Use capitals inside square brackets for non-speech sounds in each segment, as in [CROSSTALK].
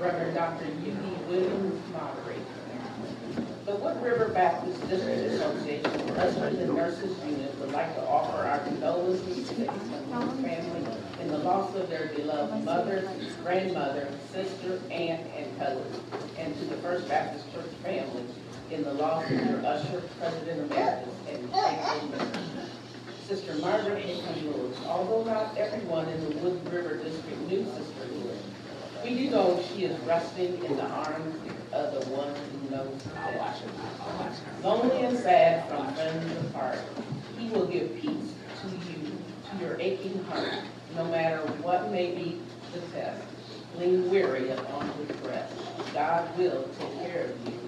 Reverend Dr. U.D. Williams, moderator. The Wood River Baptist District Association, Ushers and Nurses Unit would like to offer our condolences to the Eastman family in the loss of their beloved mother, grandmother, sister, aunt, and cousin, and to the First Baptist Church family in the loss of their usher, president emeritus, and. Sister Margaret Hickman Lewis, although not everyone in the Wood River District knew Sister We do know she is resting in the arms of the one who knows best. Lonely and sad from friends apart, he will give peace to you, to your aching heart, no matter what may be the test. Lean weary upon his breast. God will take care of you.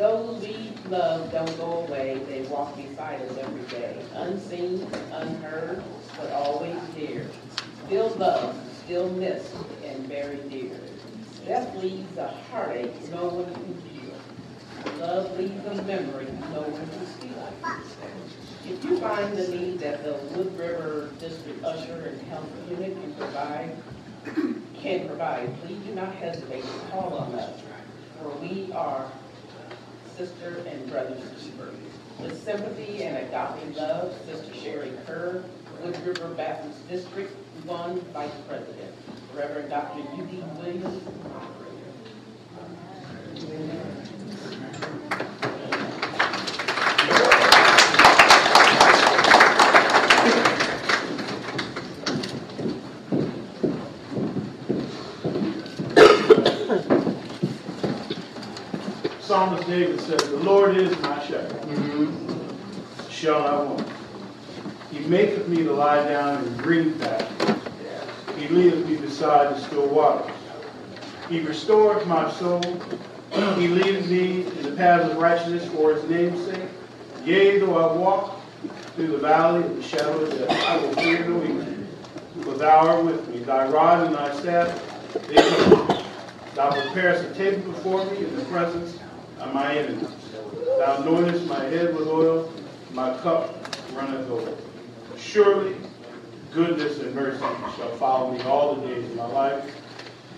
Those we love don't go away, they walk beside us every day, unseen, unheard, but always dear. Still loved, still missed, and very dear. Death leaves a heartache no one can feel. Love leaves a memory no one can steal. If you find the need that the Wood River District Usher and Health Unit can provide, can provide, please do not hesitate to call on us, for we are sister and brothers keepers. With sympathy and adopting love, Sister Sherry Kerr, Wood River Baptist District One Vice President, Reverend Dr. U.D. Williams, moderator. Psalmist David says, The Lord is my shepherd. Shall I want? He maketh me to lie down in green pastures. He leadeth me beside the still waters. He restoreth my soul. He leadeth me in the paths of righteousness for his name's sake. Yea, though I walk through the valley of the shadow of death, I will fear no evil. For thou art with me. Thy rod and thy staff, they comfort me. Thou preparest a table before me in the presence of my enemies. Thou anointest my head with oil, my cup runneth over. Surely goodness and mercy shall follow me all the days of my life.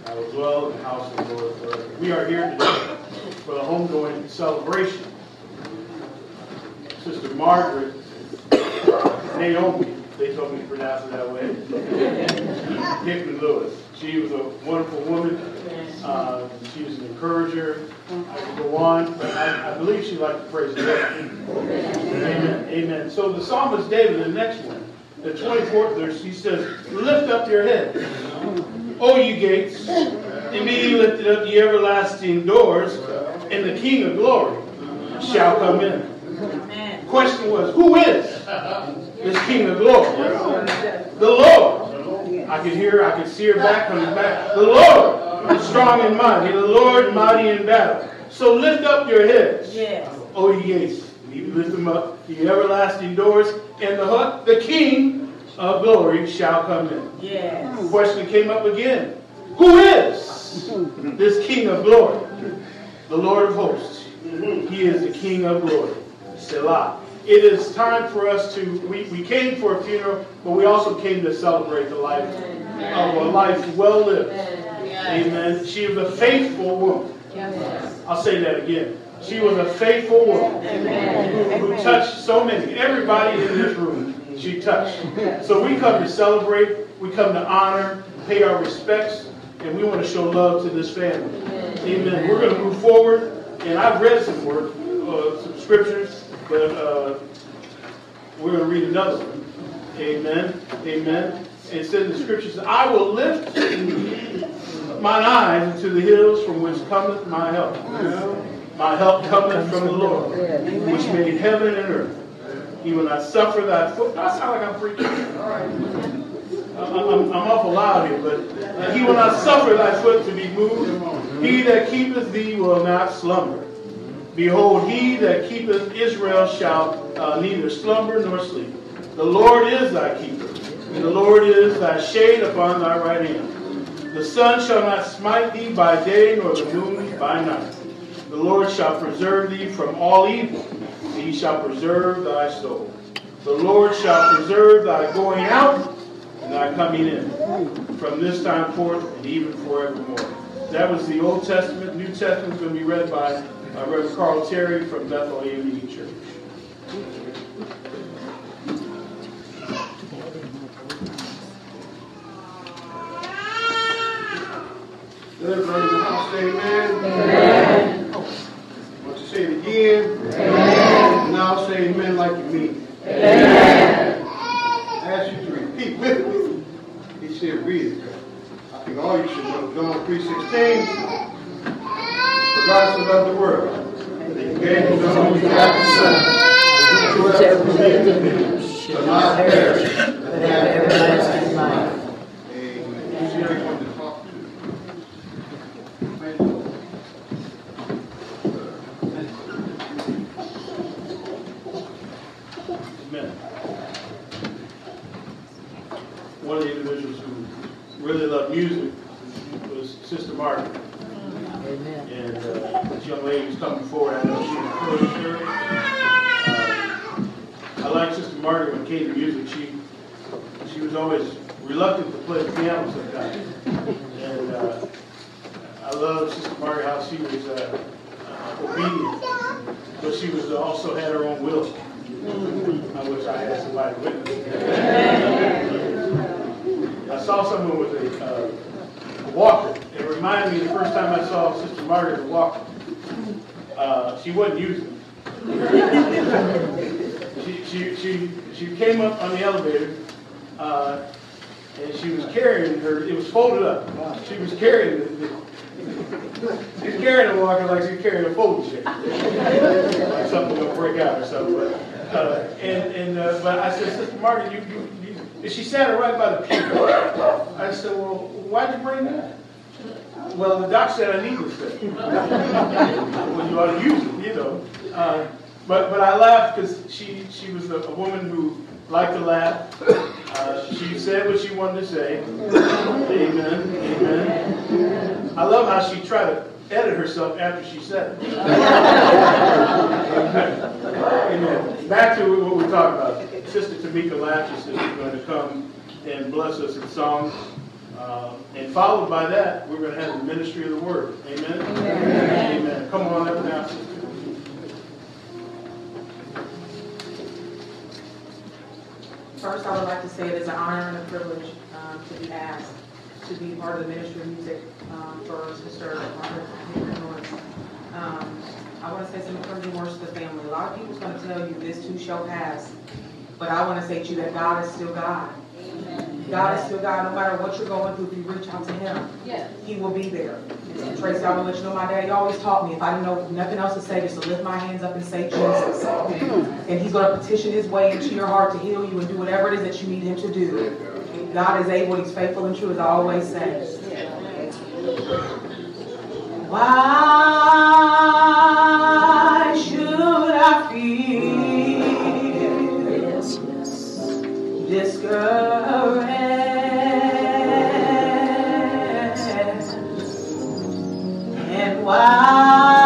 I will dwell in the house of the Lord forever. We are here today for the homegoing celebration. Sister Margaret Naomi They told me to pronounce it that way. Hickman Lewis. She was a wonderful woman. Uh, she was an encourager. I could go on, but I, I believe she liked to praise the Lord. Amen. Amen. So the psalmist David, the next one, the 24th verse, he says, Lift up your head, O you gates, and be lifted up, ye everlasting doors, and the King of glory shall come in. Question was, who is this King of glory? The Lord. I could hear, I could see her back coming back. The Lord, strong and mighty, the Lord mighty in battle. So lift up your heads, Yes. Oh, o ye gates. You lift them up, the everlasting doors, and the hut, the King of glory shall come in. Yes. The question came up again. Who is this King of glory? The Lord of hosts. He is the King of glory. Selah. It is time for us to, we, we came for a funeral, but we also came to celebrate the life of a life well lived. Amen. She was a faithful woman. I'll say that again. She was a faithful woman who, who touched so many. Everybody in this room, she touched. So we come to celebrate, we come to honor, pay our respects, and we want to show love to this family. Amen. We're going to move forward, and I've read some word, uh, some scriptures, but uh, we're going to read another one. Amen. Amen. It says in the scriptures, I will lift mine eyes into the hills from which cometh my help. My help cometh from the Lord, which made heaven and earth. He will not suffer thy foot. I sound like I'm preaching. I'm, I'm, I'm awful loud here, but he will not suffer thy foot to be moved. He that keepeth thee will not slumber. Behold, he that keepeth Israel shall uh, neither slumber nor sleep. The Lord is thy keeper, and the Lord is thy shade upon thy right hand. The sun shall not smite thee by day, nor the moon by night. The Lord shall preserve thee from all evil, and he shall preserve thy soul. The Lord shall preserve thy going out and thy coming in, from this time forth and even forevermore. That was the Old Testament. New Testament is going to be read by uh, Reverend Carl Terry from Bethel AME Church. Everybody in the house say amen? Amen. Want to say it again? Amen. Now say amen like you mean it. Amen. I ask you to repeat with me. He said, read it. I think all you should know John 3.16. For God so loved the world, that he gave his only begotten Son, whosoever believeth in him shall not perish, but have everlasting life. Amen. Who's here you want to talk to? Amen. One of the individuals who really loved music was Sister Margaret. Amen. And uh, this young lady was coming forward, I know she's encouraged her. Uh, I like Sister Margaret when it came to music. She she was always reluctant to play the piano sometimes. And uh, I love Sister Margaret how she was uh, obedient, but she was also had her own will. I wish I had somebody with me. I saw someone with a uh, walker. It reminded me the first time I saw Sister Margaret with a walker. Uh, she wasn't using it. [LAUGHS] She, she, she, she came up on the elevator uh, and she was carrying her, it was folded up. She was carrying the, the she was carrying a walker like she was carrying a folding chair. like something will break out or something. But, uh, and and uh, but I said, Sister Margaret, you, you, and she sat right by the pew. I said, well, why'd you bring that? Well, the doc said I need this thing. well, you ought to use it, you know. Uh, but but I laughed because she she was a, a woman who liked to laugh. Uh, she said what she wanted to say. Amen. Amen. I love how she tried to edit herself after she said it. [LAUGHS] Amen. Back to what we're talking about. Sister Tamika Latches is going to come and bless us in song. Uh, and followed by that, we're going to have the ministry of the word. Amen? Amen. Amen. Come on up now, sister. First, I would like to say it is an honor and a privilege um, to be asked to be part of the Ministry of Music um, for Sister Margaret Hickman Lawrence. Um, I want to say some encouraging words to the family. A lot of people's going to tell you this too shall pass, but I want to say to you that God is still God. God is still God, no matter what you're going through, if you reach out to Him, He will be there. And Tracy, I will let you know, my daddy always taught me, if I didn't know nothing else to say, just to lift my hands up and say Jesus. And He's going to petition His way into your heart to heal you and do whatever it is that you need Him to do. God is able, He's faithful and true, as I always say. Why should I feel discouraged? And why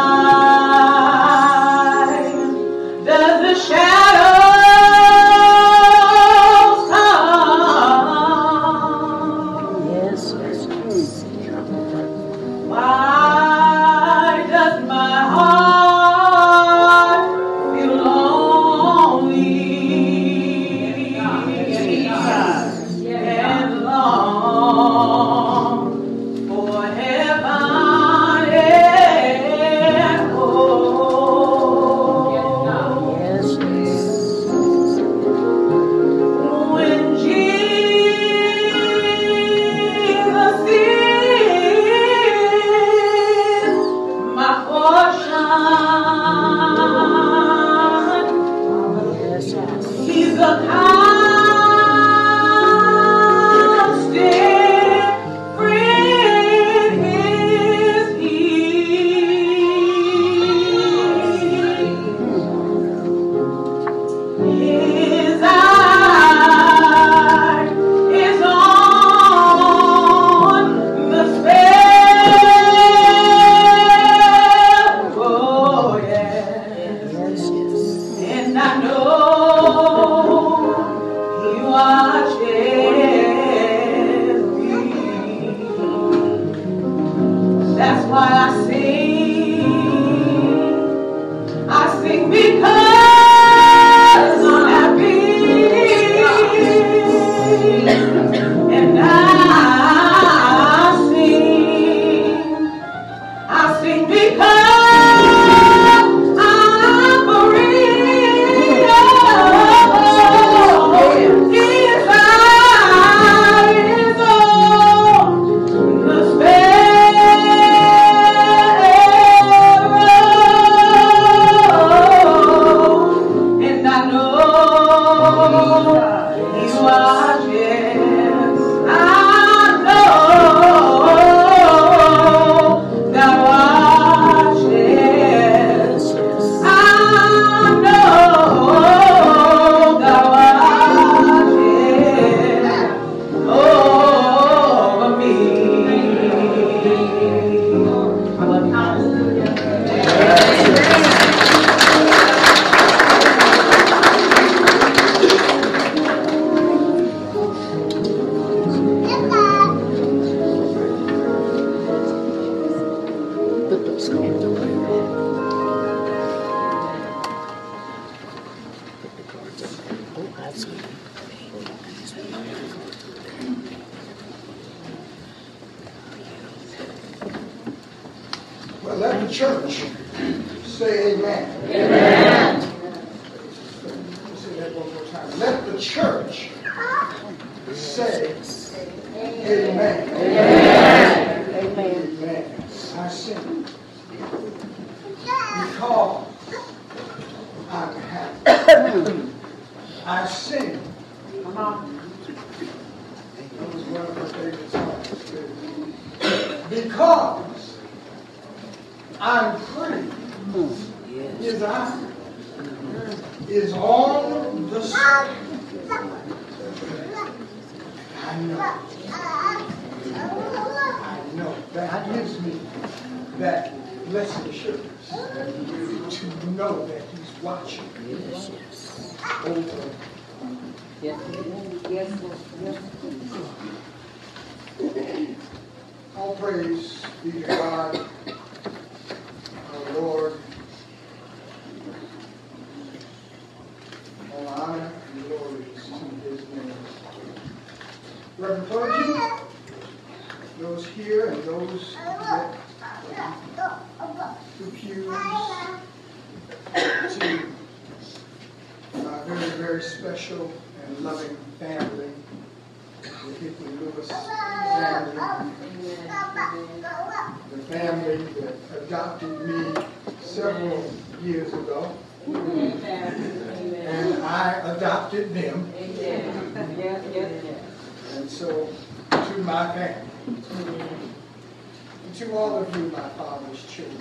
I sing. That was one of her favorite songs. Because I'm free. His eye is on the. I know. I know. That gives me that blessed assurance to know that He's watching Yes, yes. over. All praise be to God, our Lord. All honor and glory is to his name. Reverend clergy, those here and those that, uh, who pews to very, very special and loving family, the Hickman Lewis family, the family that adopted me several years ago, and I adopted them, and so to my family, and to all of you, my father's children,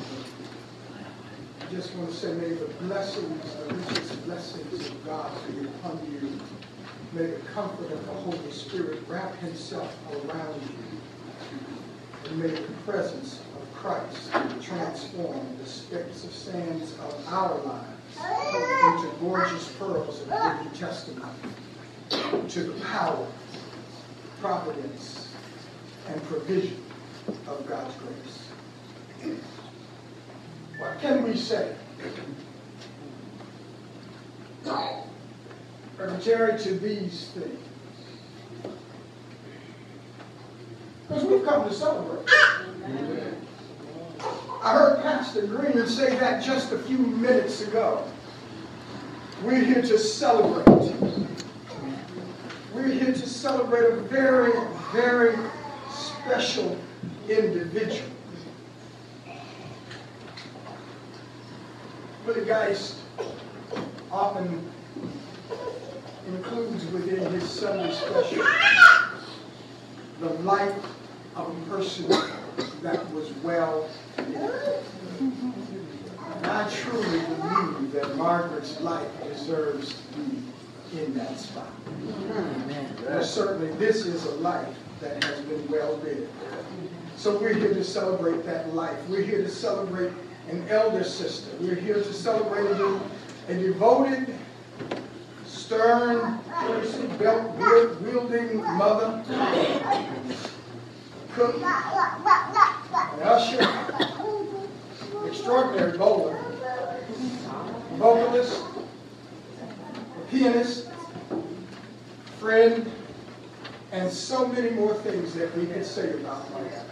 I just want to say, may the blessings, the richest blessings of God be upon you. May the comfort of the Holy Spirit wrap himself around you. And may the presence of Christ transform the specks of sands of our lives into gorgeous pearls of New Testament, to the power, providence, and provision of God's grace. What can we say? Secretary to these things. Because we've come to celebrate. I heard Pastor Green say that just a few minutes ago. We're here to celebrate. We're here to celebrate a very, very special individual. Billy Geist often includes within his Sunday special the life of a person that was well. And I truly believe that Margaret's life deserves to be in that spot. Certainly this is a life that has been well lived. So we're here to celebrate that life. We're here to celebrate an elder sister. We're here to celebrate a, a devoted, stern, belt wielding mother, cook, usher, extraordinary bowler, vocalist, pianist, friend, and so many more things that we could say about her.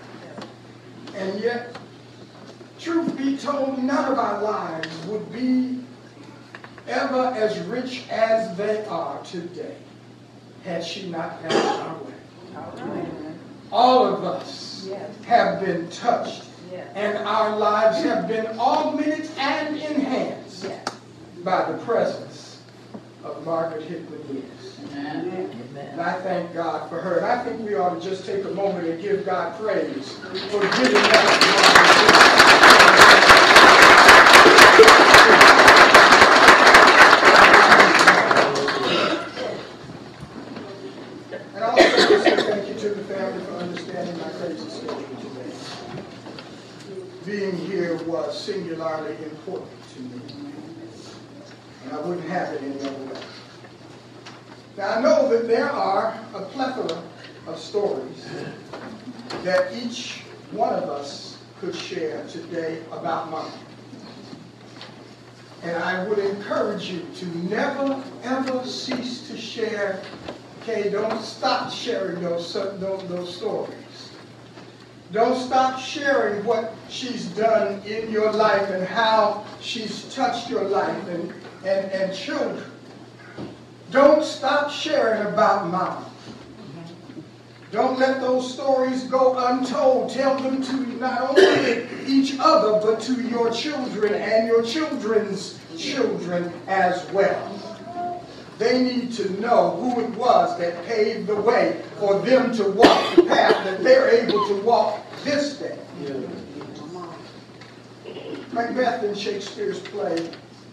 And yet, truth be told, none of our lives would be ever as rich as they are today had she not passed our way. All of us have been touched, and our lives have been augmented and enhanced by the presence of Margaret Hickman Lewis. And I thank God for her. And I think we ought to just take a moment and give God praise for giving us And also to say thank you to the family for understanding my crazy schedule today. Here was singularly important to me. And I wouldn't have it any other way. Now, I know that there are a plethora of stories that each one of us could share today about mine. And I would encourage you to never, ever cease to share. Okay, don't stop sharing those, those, those stories. Don't stop sharing what she's done in your life and how she's touched your life and, and, and children. Don't stop sharing about mom. Don't let those stories go untold. Tell them to not only each other, but to your children and your children's children as well. They need to know who it was that paved the way for them to walk the path that they're able to walk this day. Macbeth in Shakespeare's play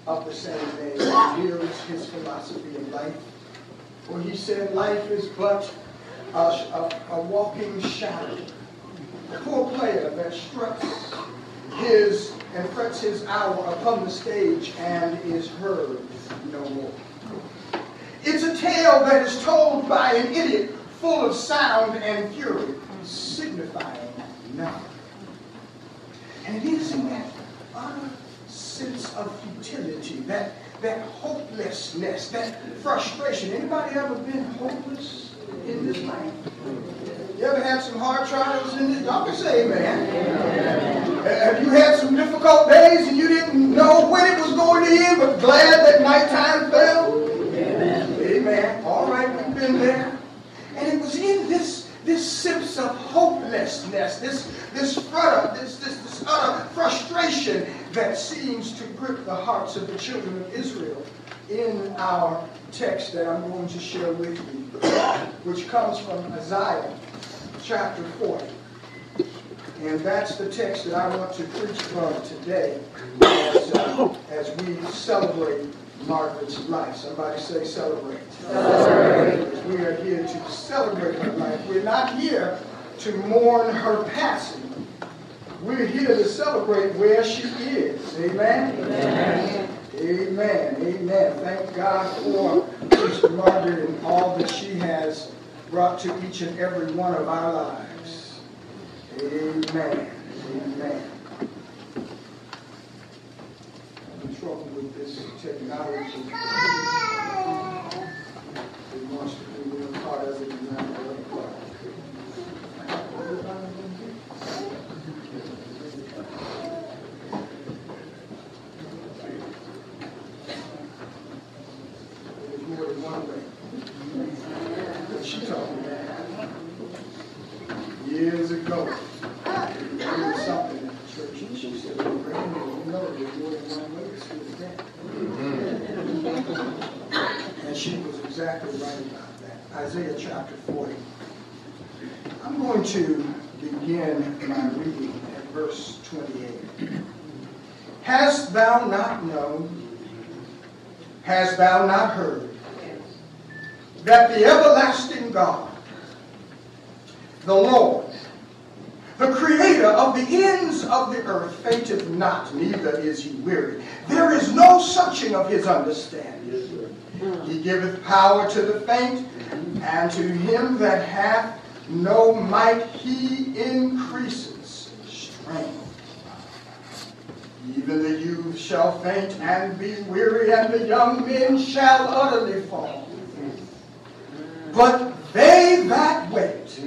of the same name reveals his philosophy of life, where he said life is but a, a, a walking shadow. A poor player that struts his and frets his hour upon the stage and is heard no more. It's a tale that is told by an idiot full of sound and fury, signifying nothing. And it is in that utter sense of futility, that, that hopelessness, that frustration. Anybody ever been hopeless in this life? You ever had some hard trials in this? Y'all can say amen. Have you had some difficult days and you didn't know when it was going to end, but glad that nighttime fell? Amen. Amen. All right, we've been there. And it was in this this sense of hopelessness, this this utter, this, this, this utter frustration that seems to grip the hearts of the children of Israel in our text that I'm going to share with you, which comes from Isaiah chapter 40. And that's the text that I want to preach from today as, uh, as we celebrate Margaret's life. Somebody say celebrate. Celebrate. We are here to celebrate her life. We're not here to mourn her passing. We're here to celebrate where she is. Amen? Amen. Amen. Amen. Thank God for Sister Margaret and all that she has brought to each and every one of our lives. Amen. Amen. I'm in trouble with this technology. It wants to be one part of it and not the other part. There's more than one way. What she told me years ago. We did something at the church, and she said, well, Brandon, you know there's more than one way to see that. And she was exactly right about that. Isaiah chapter 40. I'm going to begin my reading at verse 28. Hast thou not known? Hast thou not heard? That the everlasting God, the Lord, the creator of the ends of the earth, fainteth not, neither is he weary. There is no searching of his understanding. He giveth power to the faint, and to him that hath no might he increases strength. Even the youth shall faint and be weary, and the young men shall utterly fall. But they that wait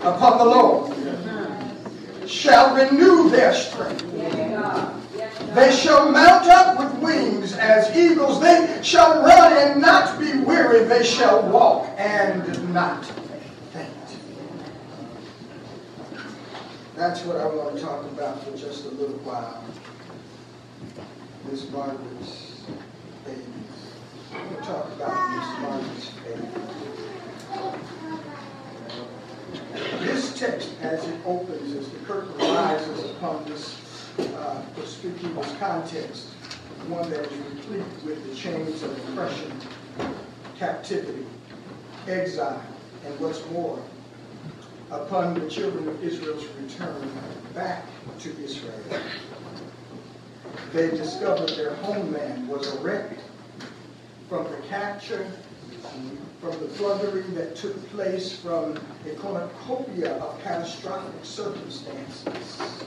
upon the Lord shall renew their strength. They shall mount up with wings as eagles. They shall run and not be weary. They shall walk and not faint. That's what I want to talk about for just a little while. Miss Margaret's babies. I'm going to talk about Miss Margaret's baby. This text, as it opens, as the curtain rises upon this uh, conspicuous context, one that is replete with the chains of oppression, captivity, exile, and what's more, upon the children of Israel's return back to Israel. They discovered their homeland was a wreck from the capture, from the plundering that took place, from a cornucopia of catastrophic circumstances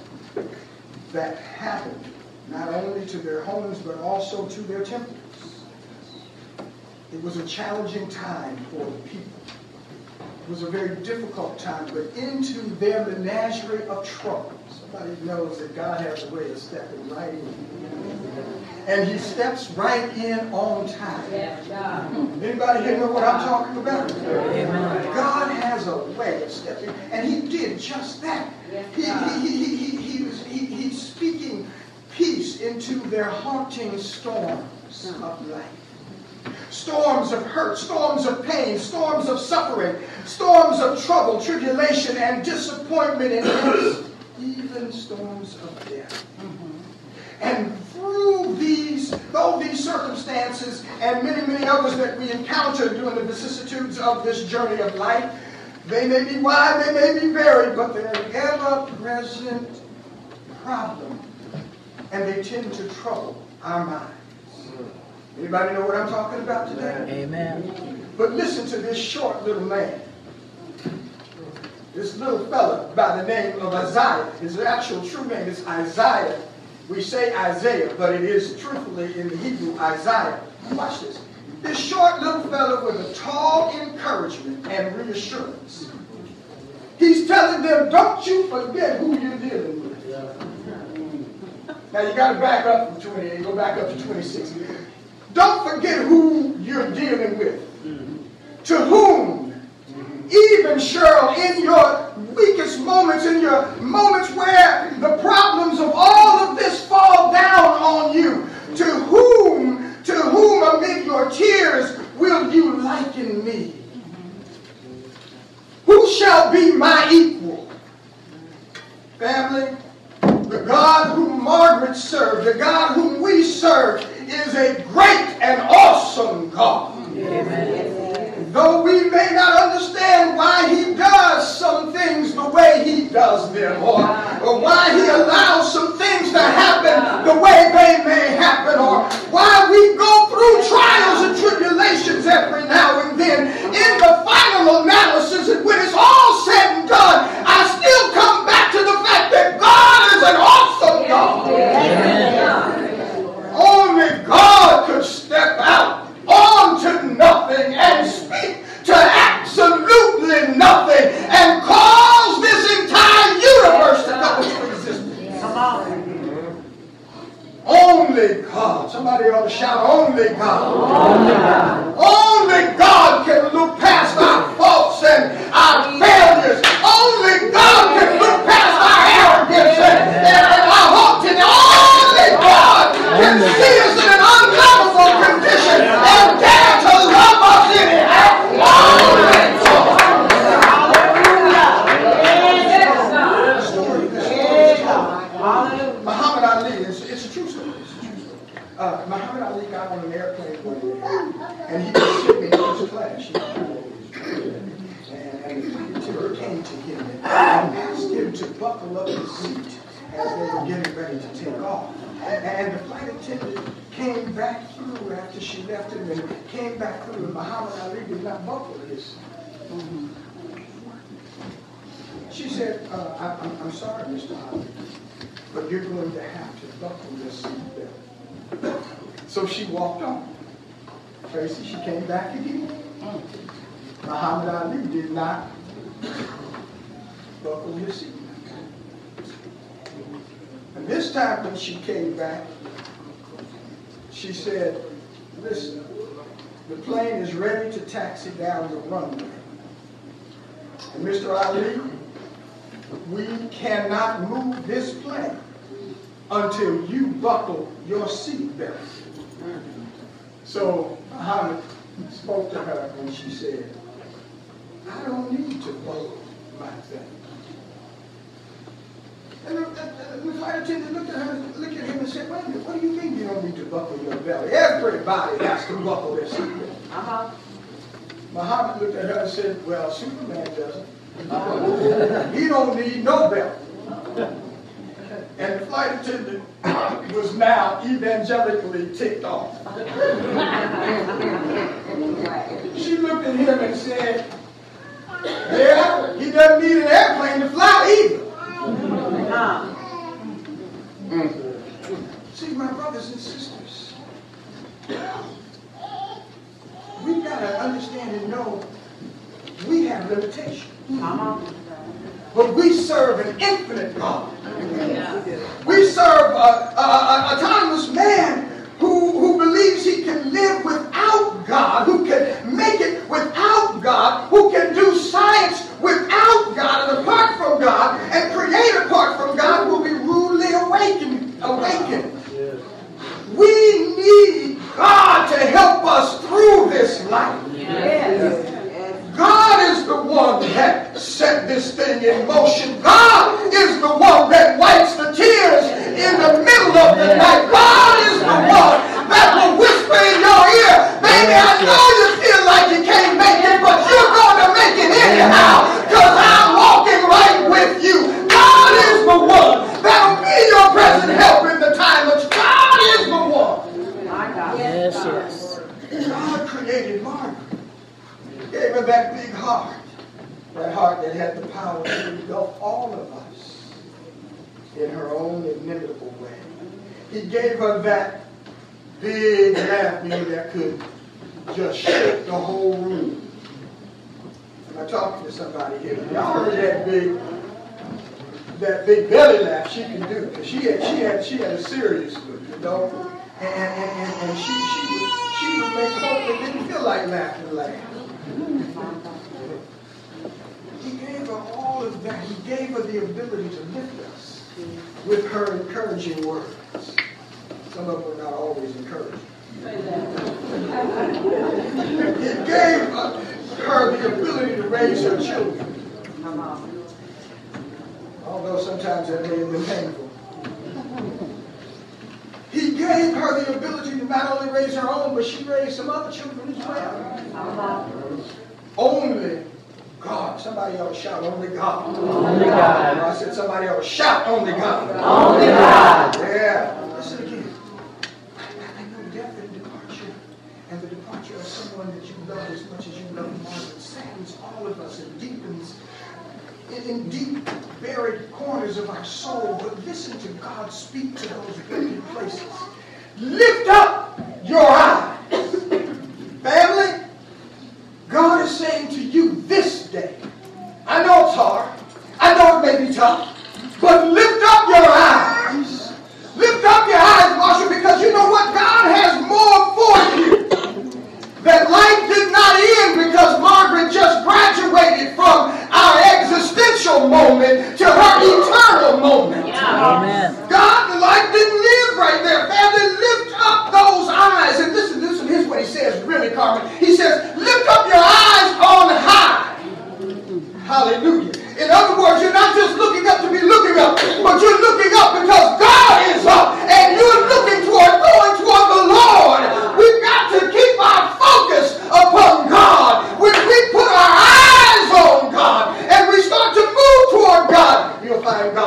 that happened not only to their homes but also to their temples. It was a challenging time for the people. It was a very difficult time, but into their menagerie of trouble. Somebody knows that God has a way of stepping right in. And he steps right in on time. Anybody here know what I'm talking about? God has a way of stepping, and he did just that. He, he, he, he, he, was, he, he's speaking peace into their haunting storms of life. Storms of hurt, storms of pain, storms of suffering, storms of trouble, tribulation, and disappointment, and even storms of death. And through these, though these circumstances and many, many others that we encounter during the vicissitudes of this journey of life, they may be wide, they may be varied, but they're an ever-present problem. And they tend to trouble our minds. Anybody know what I'm talking about today? Amen. But listen to this short little man. This little fella by the name of Isaiah. His actual true name is Isaiah. We say Isaiah, but it is truthfully in the Hebrew Isaiah. Watch this. This short little fella with a tall encouragement and reassurance. He's telling them, don't you forget who you're dealing with. Now you got to back up from 28, go back up to 26. Don't forget who you're dealing with. To whom, even Cheryl, in your weakest moments, in your moments where the problems of all of this fall down on you, to whom, to whom amid your tears will you liken me? Who shall be my equal? Family, the God whom Margaret served, the God whom we serve, is a great and awesome God. Amen. Though we may not understand why he does some things the way he does them, or, or why he allows some things to happen the way they may happen, or why we go through trials and tribulations every now and then, in the final analysis, and when it's all said and done, I still come back to the fact that God is an awesome God.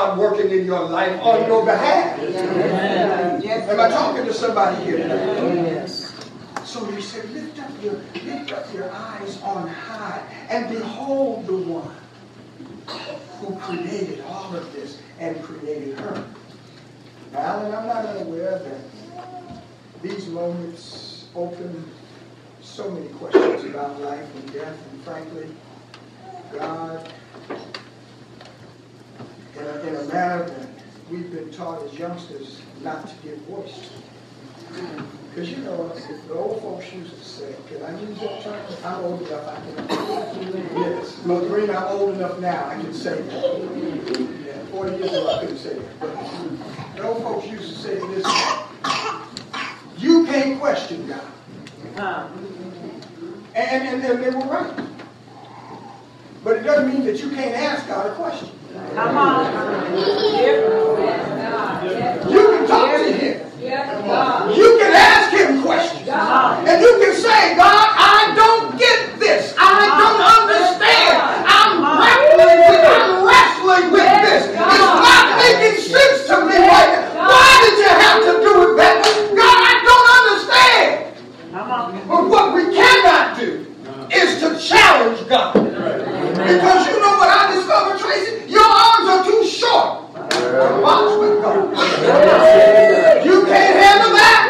God working in your life on your behalf. Am I talking to somebody here today? So he said, lift up your lift up your eyes on high and behold the one who created all of this and created her. Now, Alan, I'm not unaware that these moments open so many questions about life and death, and frankly, God, in a, in a manner that we've been taught as youngsters not to give voice. Because you know, the old folks used to say, can I use that term? I'm old enough, I can. Yes, Margarine, I'm old enough now, I can say that. Yeah, 40 years ago, I couldn't say that. But the old folks used to say this, you can't question God. And, and, and they were right. But it doesn't mean that you can't ask God a question. Come on. You can talk to Him. You can ask Him questions. And you can say, God, I don't get this. I don't understand. I'm wrestling with, I'm wrestling with this. It's not making sense to me right now. Why did you have to do it that way? God, I don't understand. But what we cannot do is to challenge God. Because you know what I discovered, Tracy? Your arms are too short box with God. You can't handle that.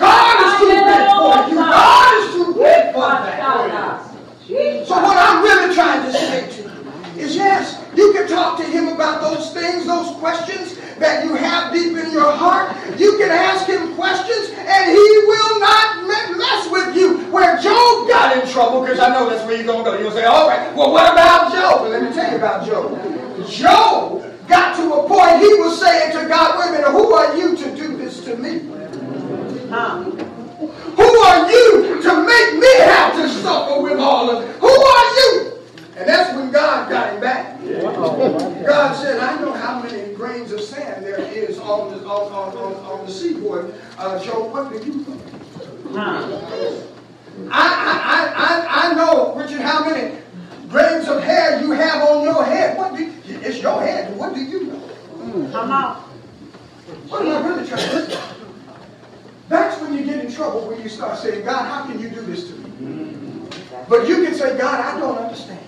God is too big for you. God is too big for that. So what I'm really trying to say to you is yes, you can talk to him about those things, those questions that you have deep in your heart. You can ask him questions and he will not mess with you. Where Job got in trouble, because I know that's where you're going to go. You'll say, all right, well, what about Job? Well, let me tell you about Job. Job got to a point he was saying to God, wait a minute, who are you to do this to me? Who are you to make me have to suffer with all of it? Who are you? And that's when God got him back. God said, I know how many grains of sand there is on the, on, on, on, on the seaboard. Uh, Job, what do you think? I, I, I, I know, Richard, how many grains of hair you have on your head. What do you, it's your head. What do you know? Come on. What am I really trying to say? That's when you get in trouble when you start saying, God, how can you do this to me? But you can say, God, I don't understand.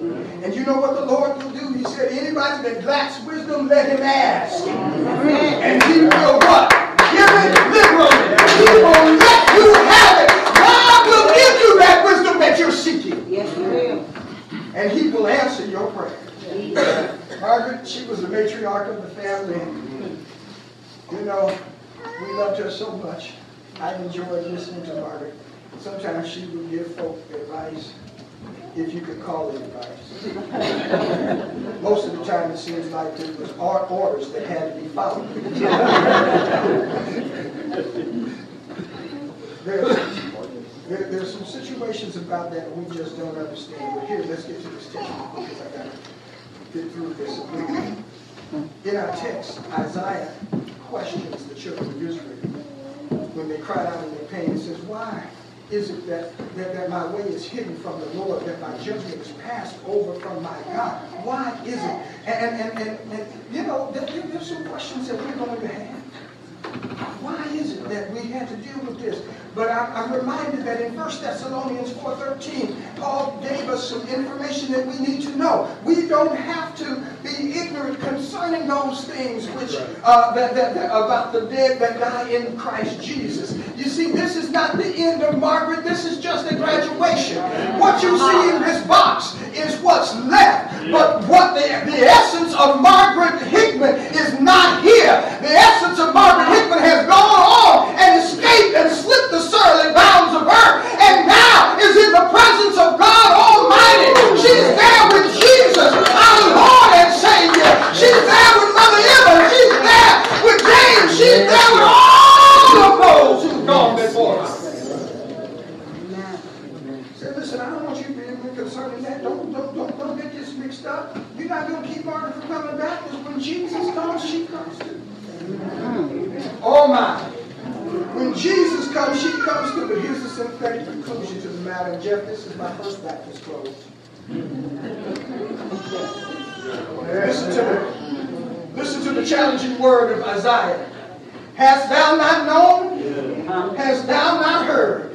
And you know what the Lord will do? He said, anybody that lacks wisdom, let him ask. And he will what? Give it liberally. He will let you have it. God will give you that wisdom that you're seeking. Yes, you will. and he will answer your prayer. Margaret, she was the matriarch of the family. You know, we loved her so much. I enjoyed listening to Margaret. Sometimes she would give folk advice, if you could call it advice. [LAUGHS] Most of the time, it seems like there was or- orders that had to be followed. There's, [LAUGHS] there, there's some situations about that we just don't understand. But here, let's get to this text because I gotta get through this. In our text, Isaiah questions the children of Israel when they cried out in their pain. He says, Why is it that, that, that my way is hidden from the Lord, that my judgment is passed over from my God? Why is it? And, and, and, and, you know, there, there's some questions that we're going to have. Why is it that we had to deal with this? But I'm, I'm reminded that in 1 Thessalonians 4.13, Paul gave us some information that we need to know. We don't have to be ignorant concerning those things which uh, that, that, that, about the dead that die in Christ Jesus. You see, this is not the end of Margaret. This is just a graduation. What you see in this box is what's left. But what the, the essence of Margaret Hickman is not here. The essence of Margaret Hickman has gone on and escaped and slipped the surly bounds of earth and now is in the presence of God Almighty. She's there with Jesus, our Lord and Savior. She's there with Mother Emma. She's there with James. She's there with all of those who've gone before us. Say, listen, I don't want you to be concerned in that. Don't, don't, don't, don't get this mixed up. You're not going to keep Margaret from coming back because when Jesus comes, she comes too. Oh my. When Jesus comes, she comes too. But here's the sympathetic conclusion to the matter. Jeff, this is my first Baptist close. Listen to the, listen to the challenging word of Isaiah. Hast thou not known? Hast thou not heard?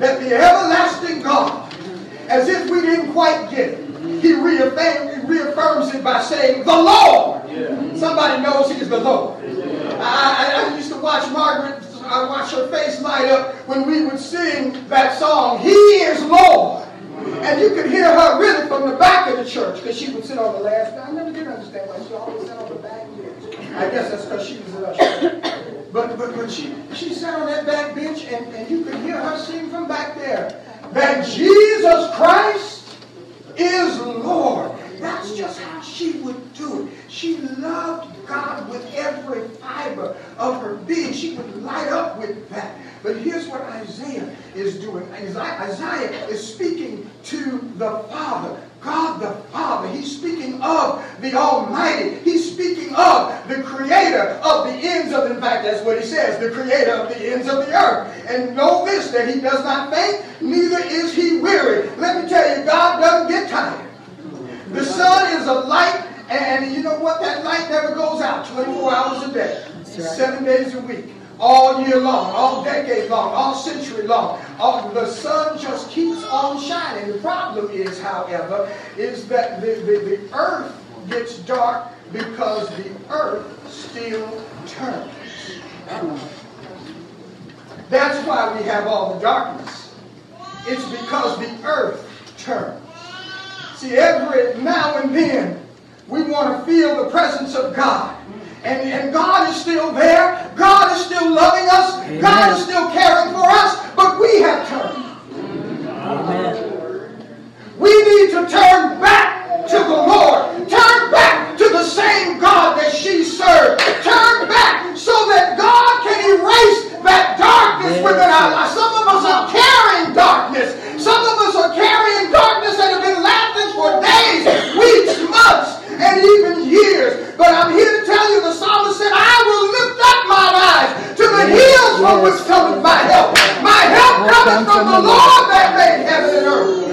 That the everlasting God, as if we didn't quite get it, he reaffirms, reaffirms it by saying, the Lord. Somebody knows he is the Lord. I, I, I used to watch Margaret, I watch her face light up when we would sing that song, He is Lord. And you could hear her really from the back of the church because she would sit on the last. I never did understand why she always sat on the back bench. I guess that's because she was an usher. But, but, but she, she sat on that back bench and, and you could hear her sing from back there that Jesus Christ is Lord. That's just how she would do it. She loved God with every fiber of her being. She would light up with that. But here's what Isaiah is doing. Isaiah is speaking to the Father, God the Father. He's speaking of the Almighty. He's speaking of the Creator of the ends of, in fact, that's what he says, the Creator of the ends of the earth. And know this, that he does not faint, neither is he weary. Let me tell you, God doesn't get tired. The sun is a light, and you know what? That light never goes out 24 hours a day, seven days a week, all year long, all decade long, all century long. All, the sun just keeps on shining. The problem is, however, is that the, the, the earth gets dark because the earth still turns. That's why we have all the darkness. It's because the earth turns. See, every now and then, we want to feel the presence of God. And, and God is still there. God is still loving us. Amen. God is still caring for us. But we have turned. Amen. We need to turn back to the Lord. Turn back to the same God that she served. Turn back so that God can erase that darkness within our lives. Some of us are carrying darkness. Some of us are carrying darkness that have been lasting for days, weeks, months, and even years. But I'm here to tell you, the psalmist said, I will lift up my eyes to the hills from which cometh my help. My help cometh from the Lord that made heaven and earth.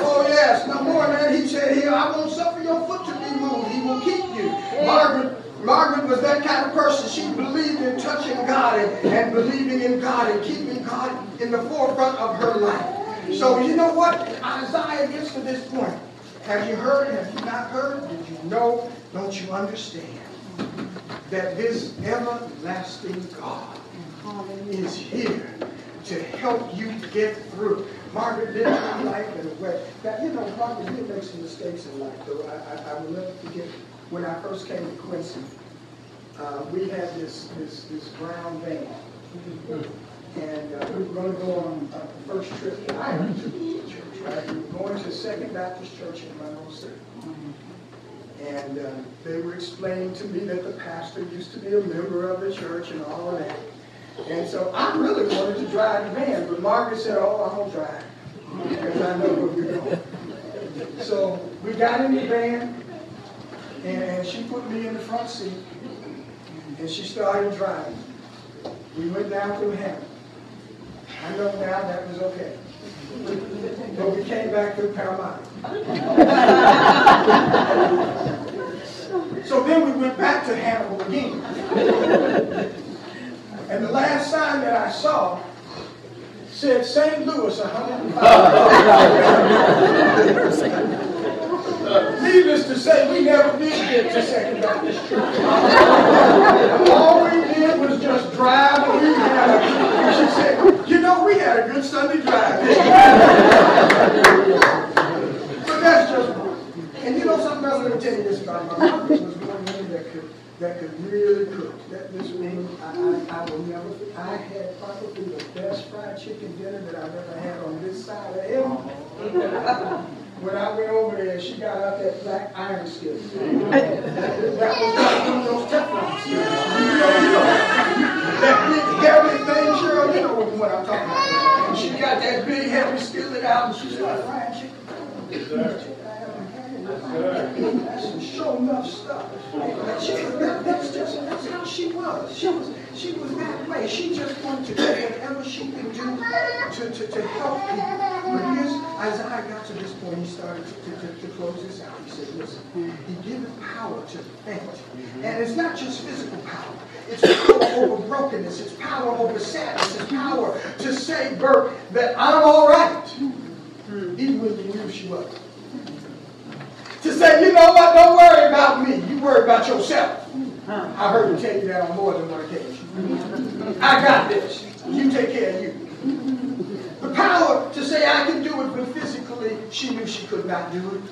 Oh yes, no more man. he said here, I won't suffer your foot to be moved. He will keep you. Margaret Margaret was that kind of person. She believed in touching God and, and, believing in God and keeping God in the forefront of her life. So you know what? Isaiah gets to this point. Have you heard? Have you not heard? Did you know? Don't you understand that this everlasting God is here to help you get through. Margaret lived her life in a way that, you know, Margaret did make some mistakes in life, though. I, I, I will never forget when I first came to Quincy, uh, we had this, this, this brown van. And uh, we were going to go on uh, the first trip Ireland to the going to Second Baptist Church in Monroe City. And uh, they were explaining to me that the pastor used to be a member of the church and all of that. And so I really wanted to drive the van, but Margaret said, oh, I won't drive, because I know where we're going. So we got in the van, and she put me in the front seat, and she started driving. We went down through Hammond. I know now that was okay. But we came back through Palmyra. So then we went back to Hannibal again. And the last sign that I saw said St. Louis 105. [LAUGHS] Needless to say, we never did get to Second Baptist Church. All we did was just drive. and We had a, she said, you know, we had a good Sunday drive. but that's just, and you know something else, let me tell you this about my mother was one woman that could, that could really cook. That this woman, I, will never, I had probably the best fried chicken dinner that I've ever had on this side of heaven. [LAUGHS] When I went over there, she got out that black iron skillet. [LAUGHS] that was like one of those Teflon skillets. That big heavy thing, Cheryl, you know what I'm talking about. And she got that big heavy skillet out and she started frying chicken. That's show enough stuff. She, that, that's just that's how she was. She was she was that way. She just wanted to do whatever she could do to, to, to help people. But here's Isaiah got to this point. He started to, to, to, close this out. He said, listen, he giveth power to the faint. Mm-hmm. And it's not just physical power. It's power over brokenness. It's power over sadness. It's power to say, Bert, that I'm all right. Mm-hmm. Even when you knew she wasn't to say, you know what, don't worry about me. You worry about yourself. I heard him tell you that on more than one occasion. I got this. You take care of you. The power to say I can do it, but physically she knew she could not do it.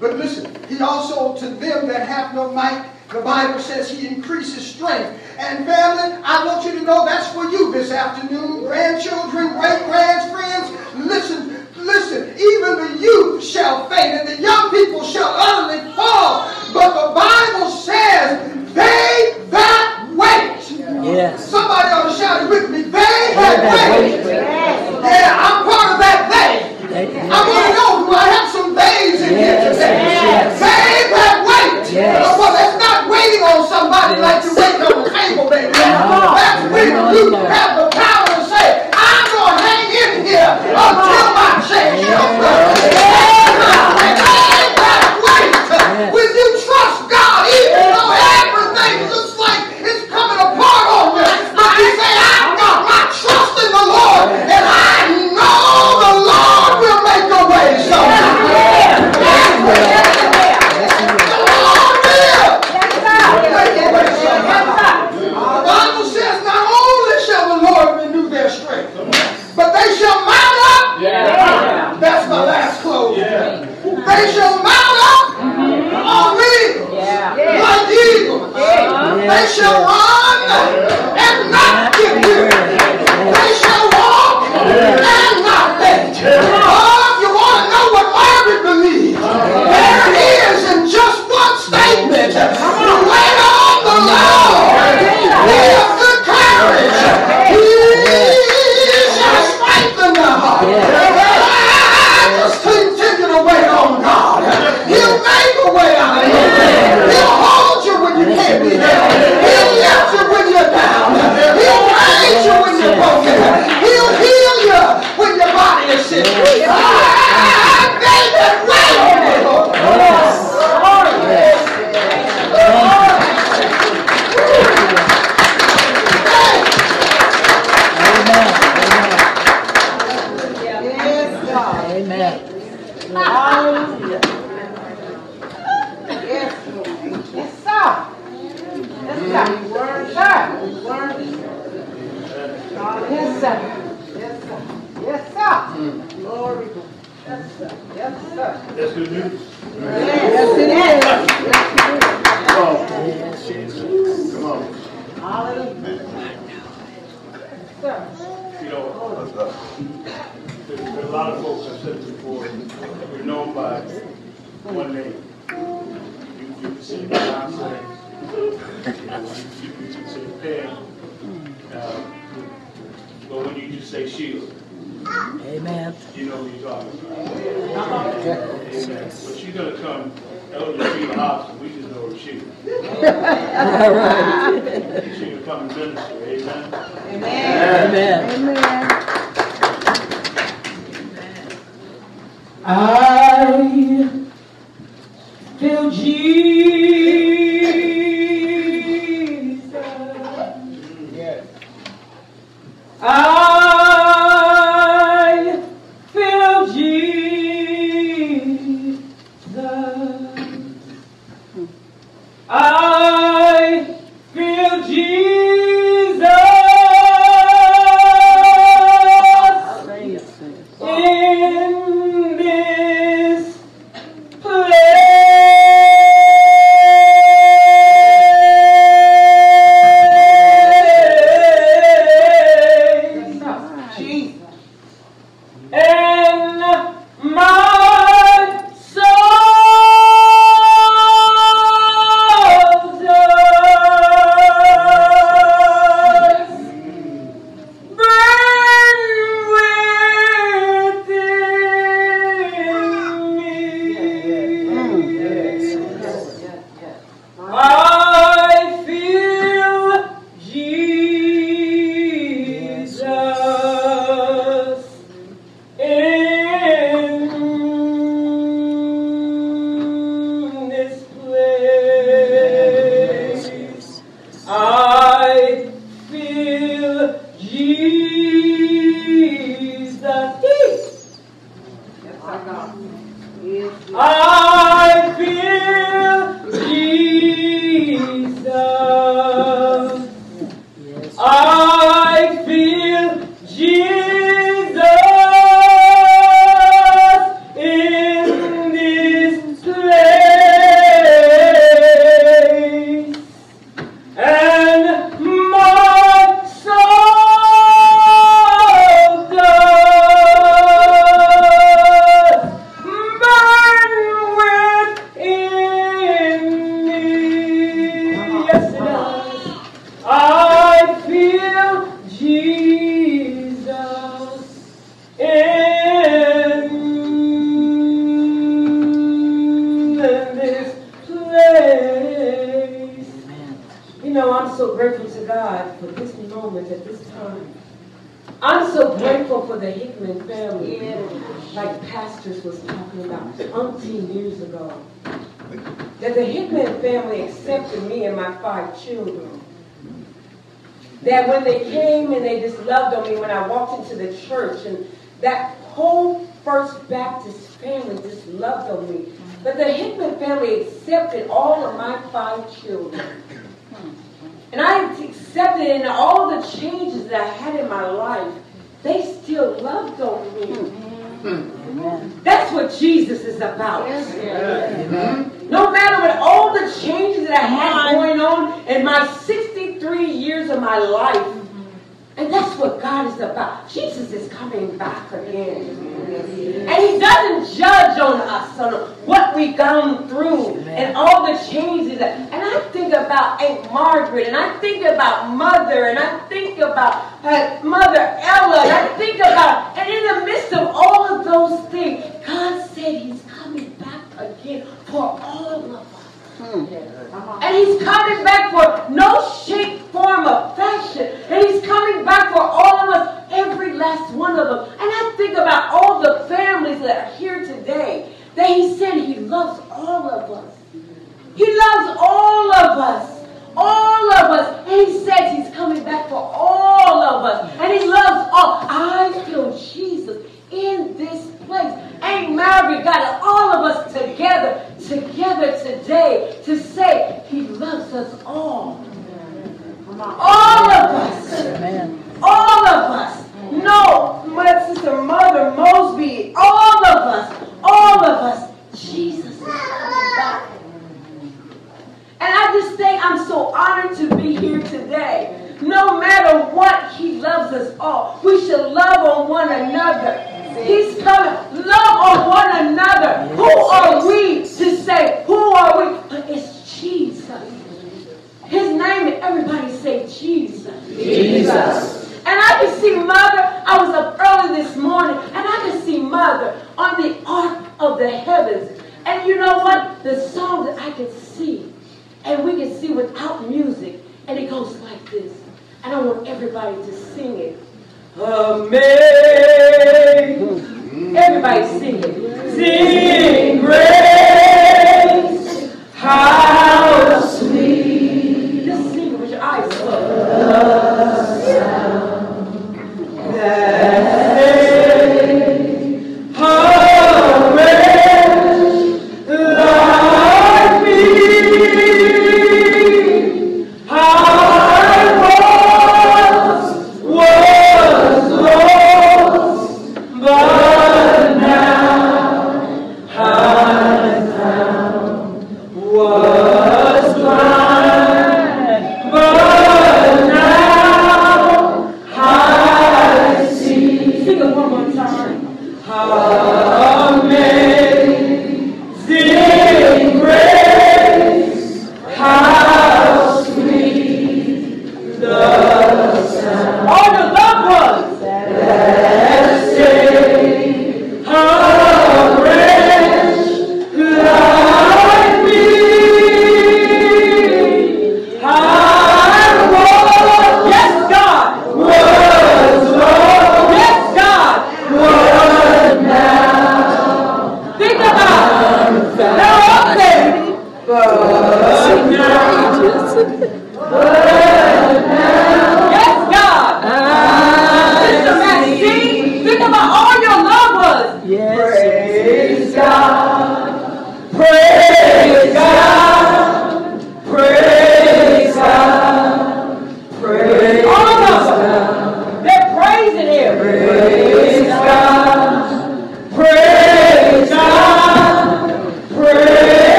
But listen, he also, to them that have no might, the Bible says he increases strength. And family, I want you to know that's for you this afternoon. Grandchildren, great-grands, friends, listen, Listen, even the youth shall faint, and the young people shall utterly fall. But the Bible says, they that wait. Yes. Somebody ought to shout it with me. They that wait. Yeah, I'm part of that they. I want to know, do I have some days in here today? yes. They that wait. Yes. Oh, well, that's not waiting on somebody like you waiting on the table, baby. That's when you have the power to say, I'm going to hang in here until my change comes. When you trust God, even though everything looks like it's coming apart on you, but you say, I've got my trust in the Lord, and I know the Lord will make a way somehow. The Lord will. Make a way somehow. The Bible says, not only shall the Lord renew their strength, but they shall mount up. That's my last close. They shall mount up on wings like eagles. They shall run and not. They shall walk and not faint.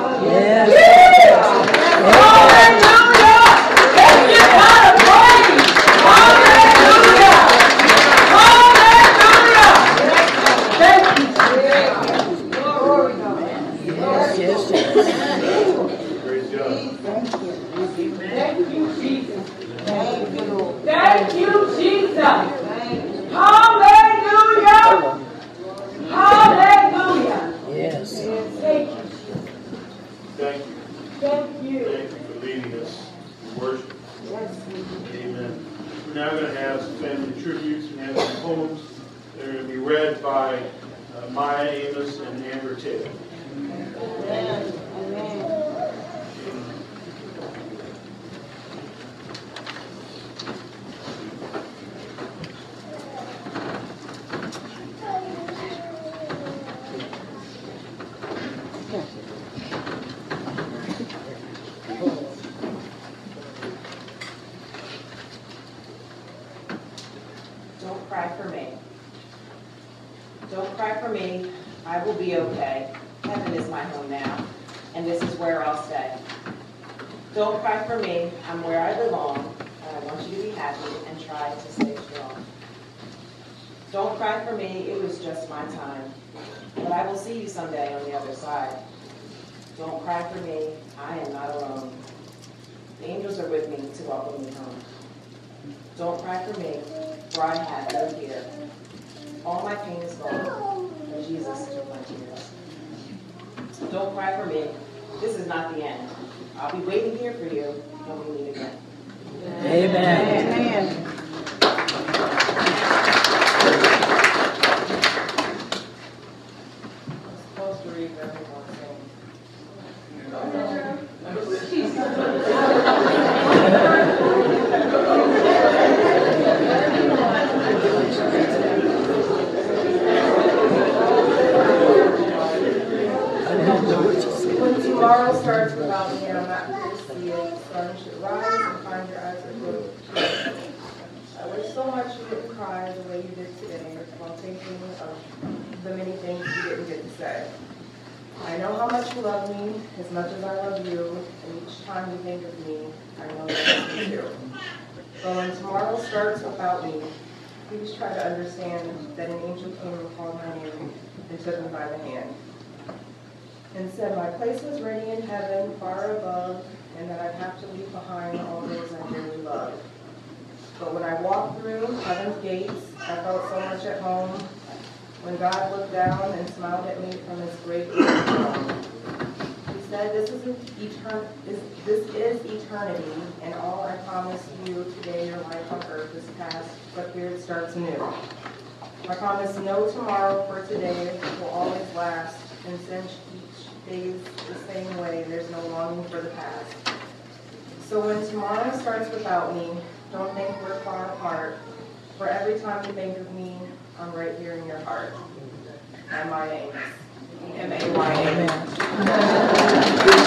Yes. said, this is, etern- this, this is eternity, and all I promise you today your life on earth is past, but here it starts anew. I promise no tomorrow for today will always last, and since each day is the same way, there's no longing for the past. So when tomorrow starts without me, don't think we're far apart, for every time you think of me, I'm right here in your heart. I'm my Amos. M A Y. Amen.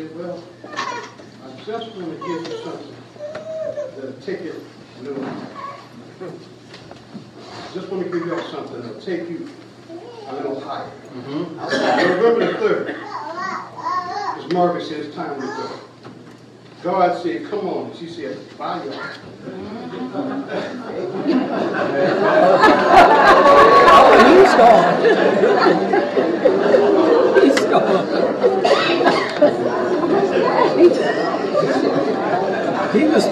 said, well, I'm just going to give you something, the ticket note. [LAUGHS] Just want to give y'all something that'll take you a little higher. Mm -hmm. November the 3rd, as Margaret says, time to go. God said, come on. She said, bye, y'all. [LAUGHS] Oh, he's gone. [LAUGHS] He's gone. We're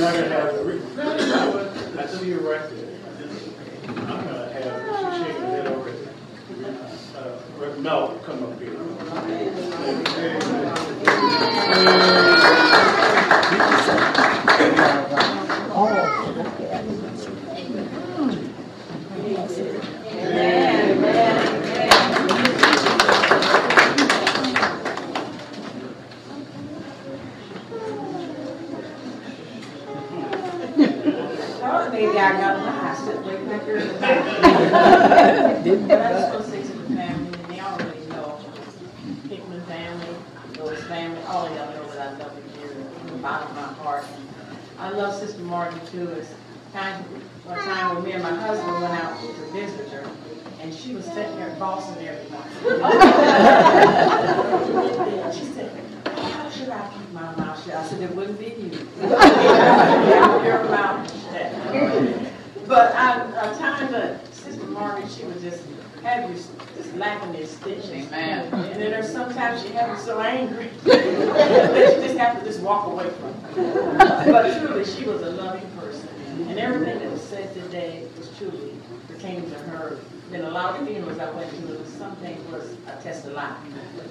not going to have the roof. Until you erect it, I'm going to have she shake head over it. Uh, no, come up here. Bossing. She said, how should I keep my mouth shut? I said, it wouldn't be you. Your mouth shut. But I, a time that Sister Margaret, she would just have you just laughing and stitching. Amen. And then there's sometimes she have you so angry [LAUGHS] that you just have to just walk away from her. But truly, she was a loving person. And everything that was said today was truly pertaining to her. Then a lot of funerals I went to, some things was a test of life.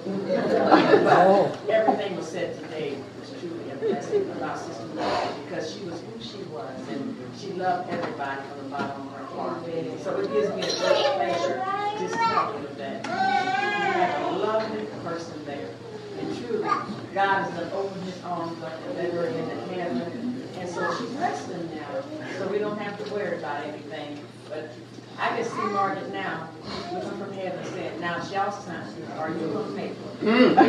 But oh. [LAUGHS] everything was said today was truly a blessing about Sister Margaret because she was who she was and she loved everybody from the bottom of her heart. So it gives me a great pleasure just telling you that you have a lovely person there. And truly, God has done opened his arms like a letter in the heaven. And so she's resting now. So we don't have to worry about anything. But I can see Margaret now looking from heaven saying, now it's y'all's time. Are you going to make it? Mm. Are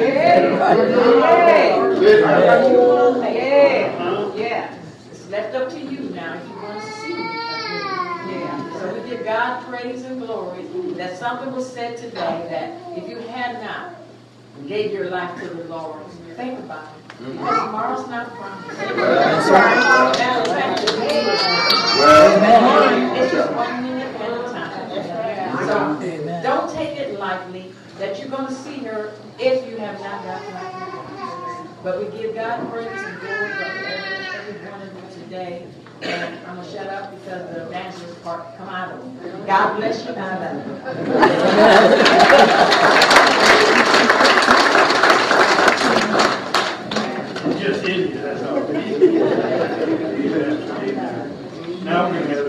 you going to make it? Yeah. It's left up to you now if you want to see me. Yeah. So we give God praise and glory that something was said today that if you had not gave your life to the Lord, think about it. Because tomorrow's not promised. That's right. Matter of fact, today is It's just one minute at a time. Amen. don't take it lightly that you're going to see her if you have not gotten right with God. But we give God praise and glory for every, every one of you today. And I'm going to shut up because the evangelist part come out of me. God bless you. I love you. Just India, that's all. Amen. [LAUGHS] Amen. Now we're going to have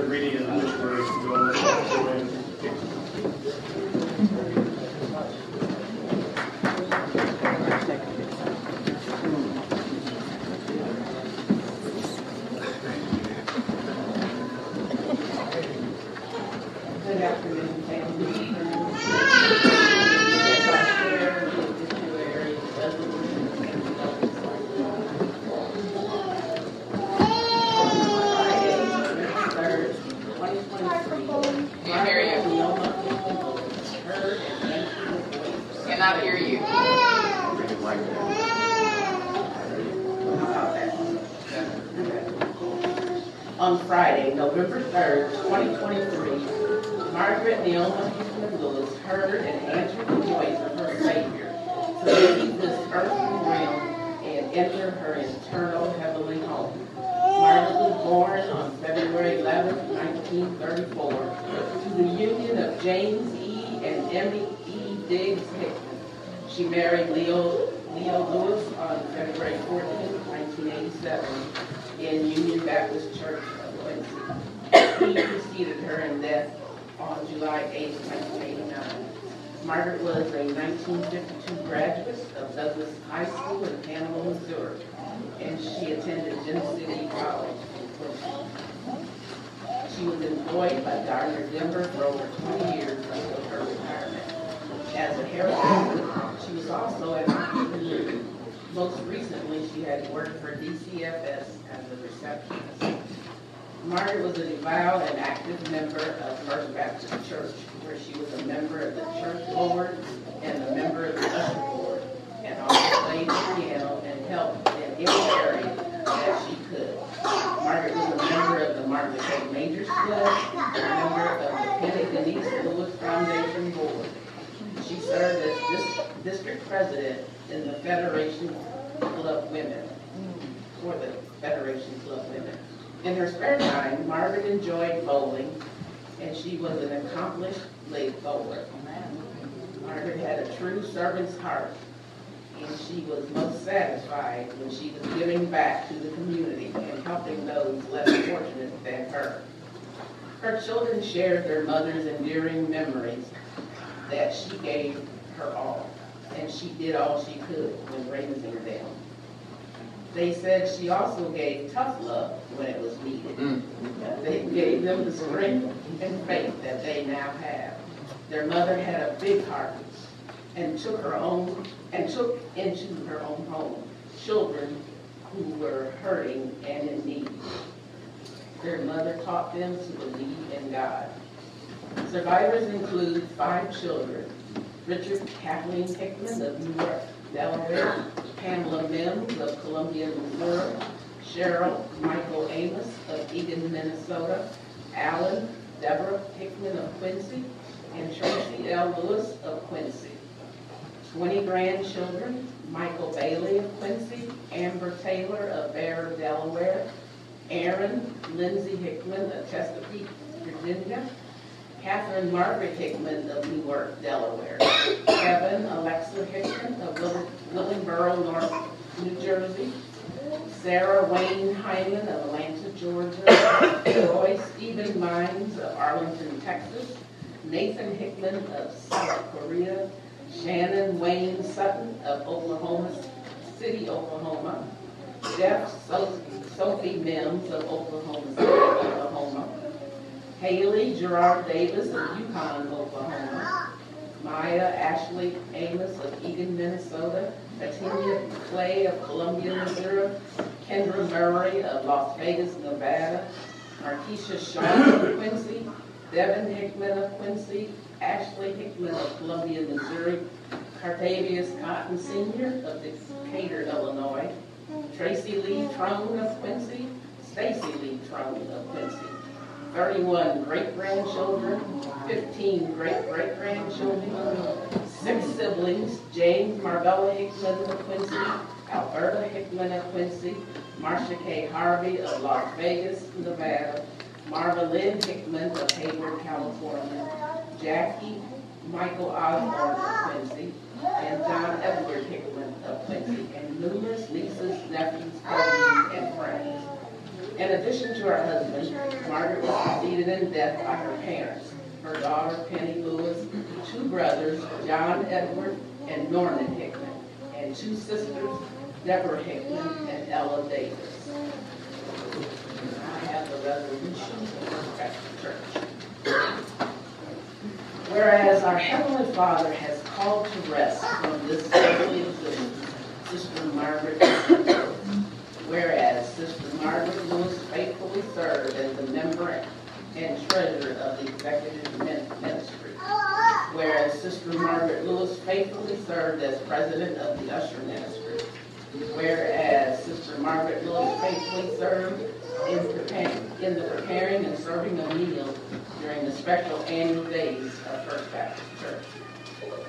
a true servant's heart, and she was most satisfied when she was giving back to the community and helping those less fortunate than her. Her children shared their mother's endearing memories that she gave her all, and she did all she could when raising them. They said she also gave tough love when it was needed. Mm. They gave them the strength and faith that they now have. Their mother had a big heart and took her own and took into her own home children who were hurting and in need. Their mother taught them to believe in God. Survivors include five children, Richard Kathleen Hickman of Newark, Delaware, Pamela Mims of Columbia, Missouri, Cheryl Michael Amos of Eagan, Minnesota, Alan Deborah Hickman of Quincy, and Tracy L. Lewis of Quincy. 20 grandchildren, Michael Bailey of Quincy, Amber Taylor of Bear, Delaware, Aaron Lindsay Hickman of Chesapeake, Virginia, Catherine Margaret Hickman of Newark, Delaware, Kevin Alexa Hickman of Will- Willingboro, North New Jersey, Sarah Wayne Hyman of Atlanta, Georgia, Roy Stephen Mines of Arlington, Texas, Nathan Hickman of South Korea, Shannon Wayne Sutton of Oklahoma City, Oklahoma, Jeff So- Sophie Mims of Oklahoma City, Oklahoma, Haley Gerard Davis of Yukon, Oklahoma, Maya Ashley Amos of Eagan, Minnesota, Atinia Clay of Columbia, Missouri, Kendra Murray of Las Vegas, Nevada, Markeisha Shaw of Quincy, Devin Hickman of Quincy, Ashley Hickman of Columbia, Missouri, Cartavius Cotton Senior of Decatur, Illinois, Tracy Lee Trone of Quincy, Stacy Lee Trone of Quincy, 31 great-grandchildren, 15 great-great-grandchildren, six siblings, James Marvella Hickman of Quincy, Alberta Hickman of Quincy, Marcia K. Harvey of Las Vegas, Nevada, Marva Lynn Hickman of Hayward, California, Jackie Michael Osborne of Quincy, and John Edward Hickman of Quincy, and numerous nieces, nephews, cousins, and friends. In addition to her husband, Margaret was preceded in death by her parents, her daughter Penny Lewis, two brothers, John Edward and Norman Hickman, and two sisters, Deborah Hickman and Ella Davis. I have the resolution First Baptist Church. Whereas our Heavenly Father has called to rest from this earthly existence, Sister Margaret Whereas Sister Margaret Lewis faithfully served as the member and treasurer of the executive min- ministry. Whereas Sister Margaret Lewis faithfully served as president of the usher ministry. Whereas Sister Margaret Lewis faithfully served in preparing, in the preparing and serving of meals during the special annual days of First Baptist Church.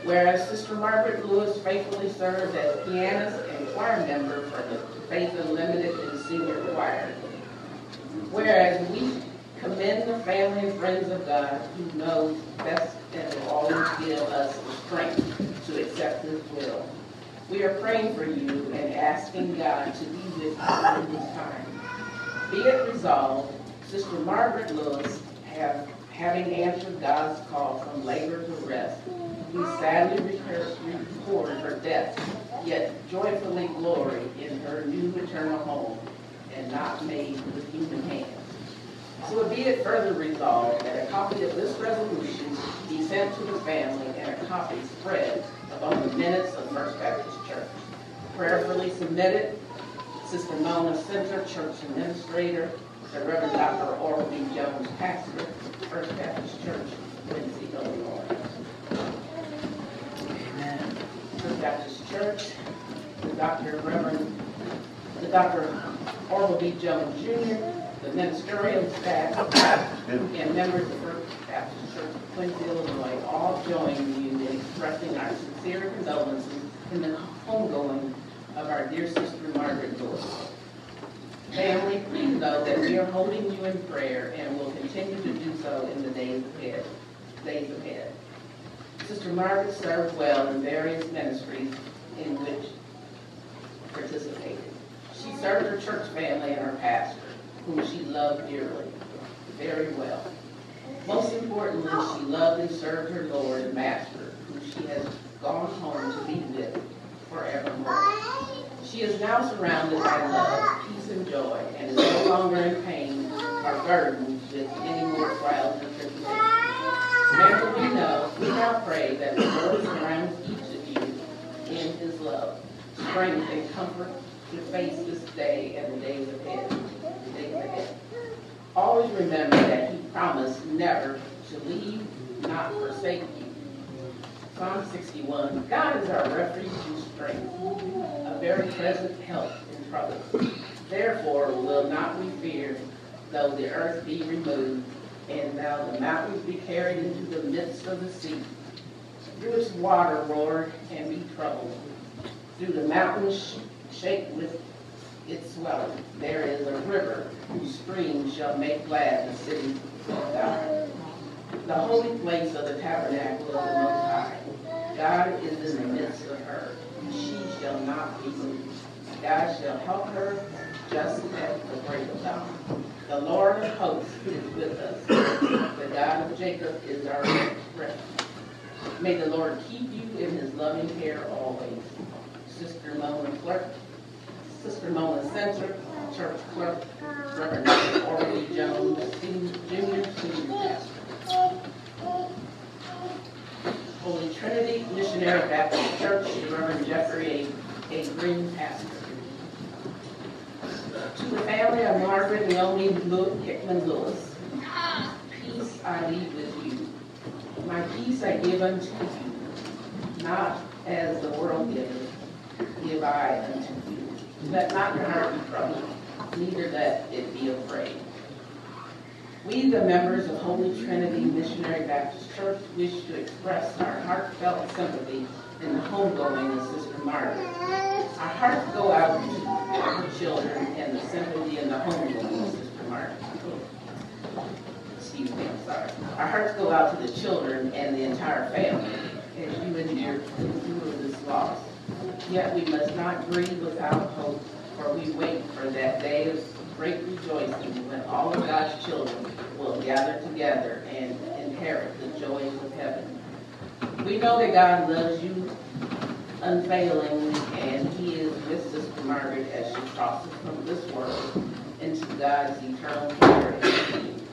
Whereas Sister Margaret Lewis faithfully served as pianist and choir member for the Faith Unlimited and Senior Choir. Whereas we commend the family and friends of God who knows best and will always give us the strength to accept His will. We are praying for you and asking God to be with you in this time. Be it resolved, Sister Margaret Lewis, have, having answered God's call from labor to rest, we sadly record her death, yet joyfully glory in her new eternal home and not made with human hands. So be it further resolved that a copy of this resolution be sent to the family and a copy spread among the minutes of First Baptist Church. Prayerfully submitted, Sister Mona Center, Church Administrator, the Reverend Dr. Orville B. Jones, Pastor, First Baptist Church, Quincy, Illinois. Amen. First Baptist Church, the Dr. Reverend, the Dr. Orville B. Jones Jr., the ministerial staff, and members of First Baptist Church Quincy, Illinois, all join you in expressing our sincere condolences in the homegoing of our dear sister Margaret Lewis. Family, please know that we are holding you in prayer and will continue to do so in the days ahead. Days ahead. Sister Margaret served well in various ministries in which participated. She served her church family and her pastor, whom she loved dearly, very well. Most importantly, she loved and served her Lord and Master, whom she has gone home to be with forevermore. She is now surrounded by love, peace, and joy, and is no longer in pain or burdened with any more trials and tribulations. Therefore, we know, we now pray that the Lord surrounds each of you in his love, strength, and comfort, to face this day and the days ahead. the days ahead. Always remember that he promised never to leave, not forsake you. Psalm 61, God is our refuge strength, a very present help in trouble. Therefore will not we fear, though the earth be removed, and though the mountains be carried into the midst of the sea. Through its water roar and be troubled. Through the mountains sh- shake with its swelling. There is a river whose streams shall make glad the city of God. The holy place of the tabernacle of the Most High. God is in the midst of her. Shall not be moved. God shall help her just at the break of dawn. The Lord of hosts is with us. The God of Jacob is our refuge. May the Lord keep you in his loving care always. Sister Mona Clerk, Sister Mona Center, Church Clerk, Reverend Dr. Orville Jones, Junior Senior Pastor. Holy Trinity Missionary Baptist Church, Reverend Jeffrey A. A. Green, Pastor. To the family of Margaret Neoma Hickman Lewis, peace I leave with you. My peace I give unto you, not as the world giveth, give I unto you. Let not your heart be troubled, neither let it be afraid. We, the members of Holy Trinity Missionary Baptist Church, wish to express our heartfelt sympathy in the homegoing of Sister Margaret. Our hearts go out to her children and the sympathy in the homegoing of Sister Margaret. Excuse me, I'm sorry. Our hearts go out to the children and the entire family as you endure this loss. Yet we must not grieve without hope, for we wait for that day of great rejoicing when all of God's children will gather together and inherit the joys of heaven. We know that God loves you unfailingly, and He is with Sister Margaret as she crosses from this world into God's eternal keeping.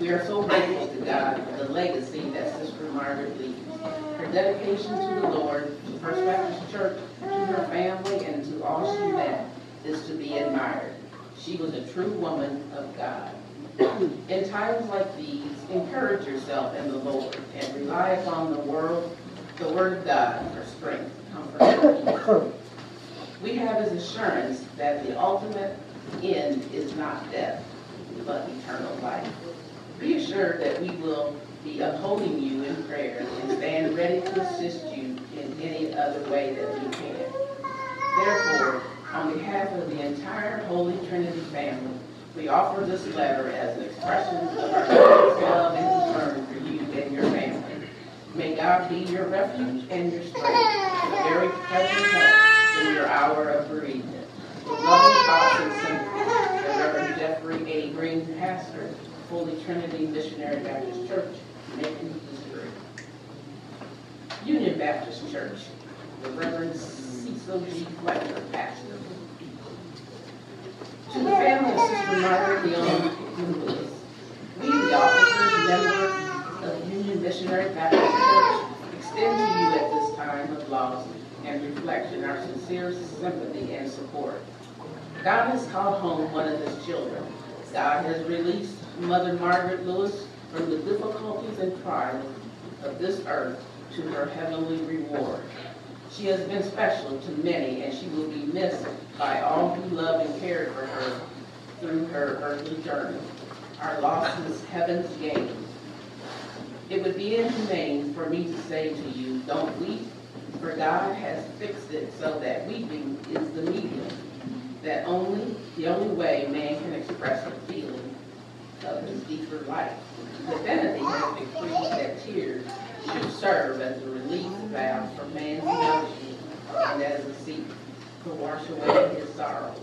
We are so grateful to God for the legacy that Sister Margaret leaves. Her dedication to the Lord, to First Baptist Church, to her family, and to all she met is to be admired. She was a true woman of God. In times like these, encourage yourself in the Lord and rely upon the world, the Word of God for strength, comfort. We have his assurance that the ultimate end is not death, but eternal life. Be assured that we will be upholding you in prayer and stand ready to assist you in any other way that we can. Therefore, on behalf of the entire Holy Trinity family, we offer this letter as an expression of our love and concern for you and your family. May God be your refuge and your strength, a very present help in your hour of bereavement. With loving thoughts and sympathy, the Reverend Jeffrey A. Green, pastor, Holy Trinity Missionary Baptist Church, Macon, Missouri. Union Baptist Church, the Reverend Cecil G. Fletcher, pastor. To the family of Sister Margaret Lewis, we, the officers, members of Union Missionary Baptist Church, extend to you at this time of loss and reflection our sincere sympathy and support. God has called home one of his children. God has released Mother Margaret Lewis from the difficulties and trials of this earth to her heavenly reward. She has been special to many, and she will be missed by all who love and cared for her through her earthly journey. Our loss is heaven's gain. It would be inhumane for me to say to you, don't weep, for God has fixed it so that weeping is the medium, that only, the only way man can express the feeling of his deeper life. Divinity has decreed that tears should serve as a release valve for man's emotions and as a seat to wash away his sorrow.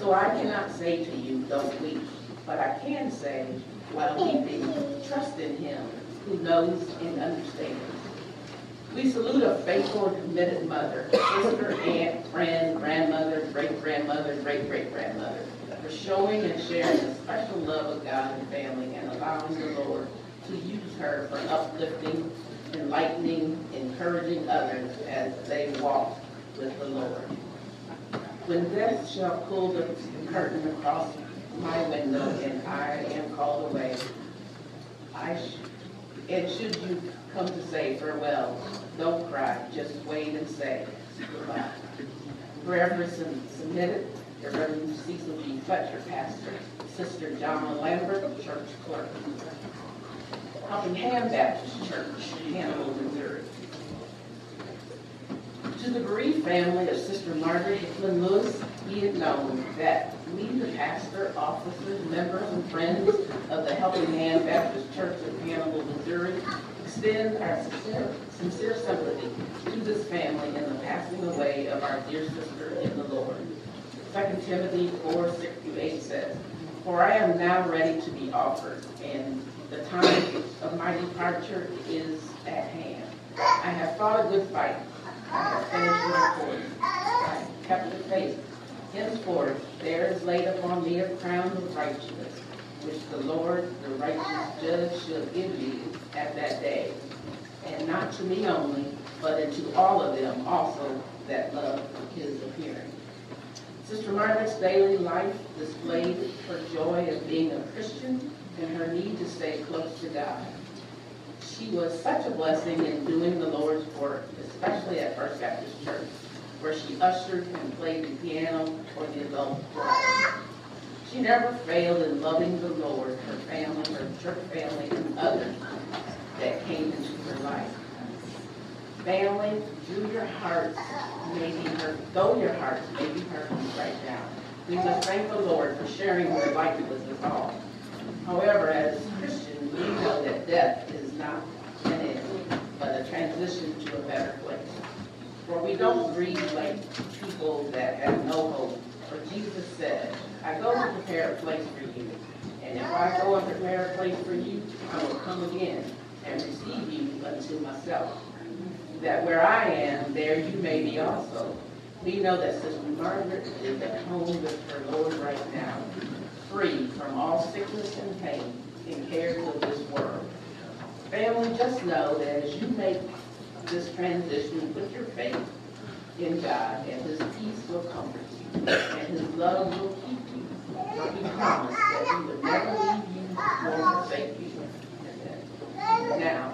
So I cannot say to you, don't weep, but I can say, while weeping, trust in him who knows and understands. We salute a faithful and committed mother, sister, aunt, friend, grandmother, great-grandmother, great-great-grandmother, for showing and sharing the special love of God and family and allowing the Lord to use her for uplifting, enlightening, encouraging others as they walk with the Lord. When death shall pull the curtain across my window and I am called away, I sh- and should you come to say farewell, don't cry, just wait and say goodbye. Forever submitted, the Reverend Cecil G. Fletcher, pastor, Sister John Lambert, church clerk. Hand Baptist Church, Missouri. To the bereaved family of Sister Margaret Hickman Lewis, be it known that we, the pastor, officers, members, and friends of the Helping Hand Baptist Church of Hannibal, Missouri, extend our sincere, sincere sympathy to this family in the passing away of our dear sister in the Lord. 2 Timothy 4, 6 through 8 says, For I am now ready to be offered, and the time of my departure is at hand. I have fought a good fight. Finished my course. I kept the faith. Henceforth, there is laid upon me a crown of righteousness, which the Lord, the righteous judge, shall give me at that day. And not to me only, but unto all of them also that love his appearing. Sister Margaret's daily life displayed her joy of being a Christian and her need to stay close to God. She was such a blessing in doing the Lord's work, especially at First Baptist Church, where she ushered and played the piano for the adult choir. She never failed in loving the Lord, her family, her church family, and others that came into her life. Family, do your hearts may be hurt, though your hearts may be hurt right now. We must thank the Lord for sharing her life with us all. However, as Christians, we know that death is not an end, but a transition to a better place. For we don't grieve like people that have no hope. For Jesus said, I go to prepare a place for you. And if I go and prepare a place for you, I will come again and receive you unto myself. That where I am, there you may be also. We know that Sister Margaret is at home with her Lord right now, free from all sickness and pain and cares of this world. Family, just know that as you make this transition, put your faith in God, and His peace will comfort you, and His love will keep you. For He promised that He would never leave you nor forsake you. Now,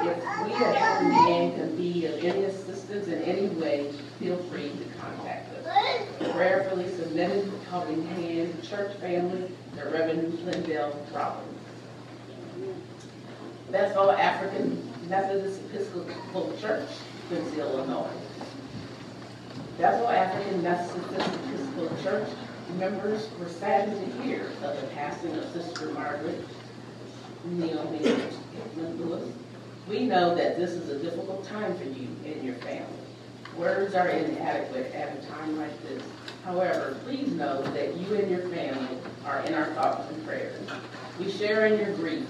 if we at Hand can be of any assistance in any way, feel free to contact us. Prayerfully submitted, Helping Hand Church Family, the Reverend Lindell Robbins. Bethel African Methodist Episcopal Church, Quincy, Illinois. Bethel African Methodist Episcopal Church members were saddened to hear of the passing of Sister Margaret Neoma Hickman Lewis. We know that this is a difficult time for you and your family. Words are inadequate at a time like this. However, please know that you and your family are in our thoughts and prayers. We share in your grief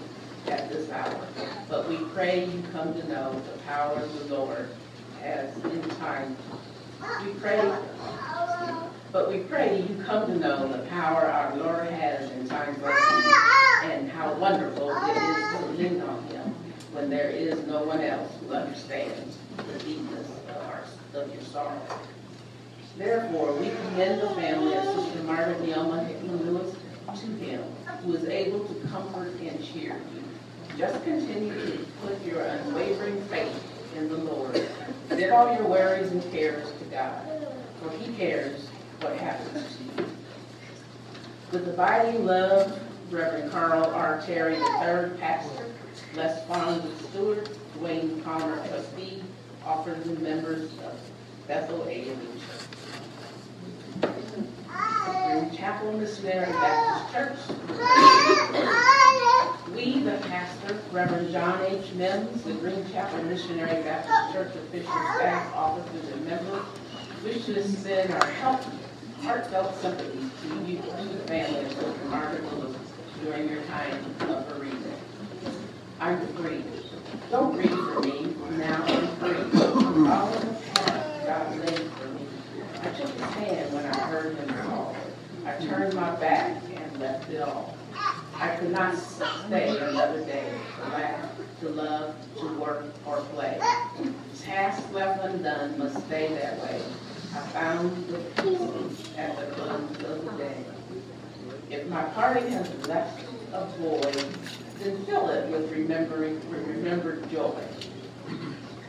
at this hour, but we pray you come to know the power of the Lord as in time. We pray, but we pray you come to know the power our Lord has in times like these, and how wonderful it is to lean on Him when there is no one else who understands the deepness of, our, of your sorrow. Therefore, we commend the family of Sister Margaret Neoma Hickman Lewis to Him, who is able to comfort and cheer. Just continue to put your unwavering faith in the Lord. [LAUGHS] Give all your worries and cares to God, for He cares what happens to you. With abiding love, Reverend Carl R. Terry III, pastor, Les Fonz Stewart, Dwayne Palmer, trustee, offers and members of Bethel A and E Church. Chapel Missionary Baptist Church. [LAUGHS] Reverend John H. Mims, the Green Chapel Missionary Baptist Church official staff, officers, and members, wish to extend our heartfelt sympathies to you, to the family of Sister Margaret Lewis during your time of bereavement. I'm. Don't grieve for me. Now I'm free. Follow the path God laid for me. I took his hand when I heard him call. I turned my back and left it all. I could not stay another day to laugh, to love, to work, or play. Tasks left undone must stay that way. I found the peace at the close of the day. If my party has left a void, then fill it with remembering, with remembered joy.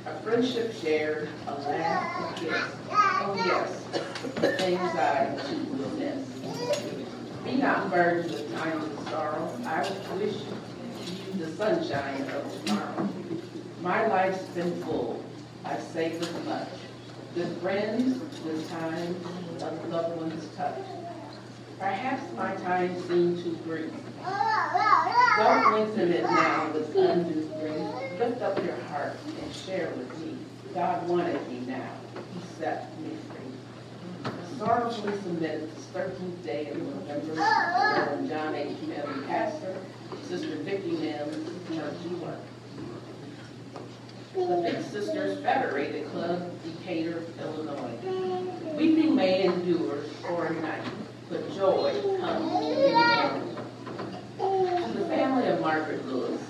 A friendship shared, a laugh, a kiss. Oh yes, the things I too will miss. Be not burdened with of sorrow. I wish you the sunshine of tomorrow. My life's been full. I've savored much. With friends, with time, of loved ones touch. Perhaps my time seemed too brief. Don't lengthen it now with undue grief. Lift up your heart and share with me. God wanted me now. He set me Sorrowfully submitted this 13th day of November, Reverend John H. Mims, pastor, Sister Vicky Mims, church work. The Big Sisters Federated Club, Decatur, Illinois. Weeping may endure for a night, but joy comes in the morning. To the family of Margaret Lewis,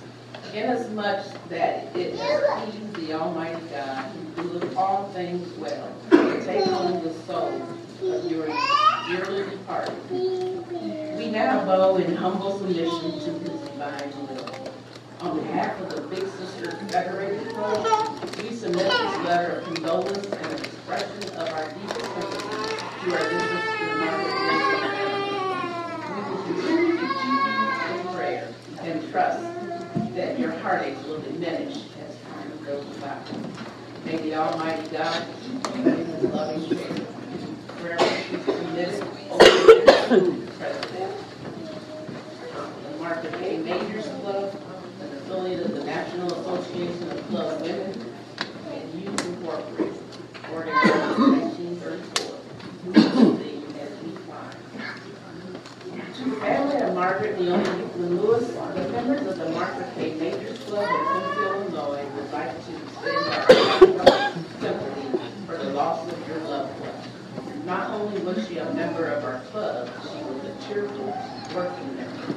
inasmuch that it has pleased the Almighty God, who doeth all things well, to take home the soul of your dearly departed. We now bow in humble submission to his divine will. On behalf of the Big Sister Federated Club, we submit this letter of condolence and an expression of our deepest sympathy to our dear sister Margaret. We will continue to keep you in prayer and trust that your heartaches will diminish as time goes by. May the Almighty God keep you in his loving care. Wherever you. The Martha K. Majors Club, an affiliate of the National Association of Club Women and Youth Incorporated, organized in 1934. as we find. To the family of Margaret Lewis, members of the. Majors Club would like to extend our sympathy for the loss of your loved one. Not only was she a member of our club, she was a cheerful, working member.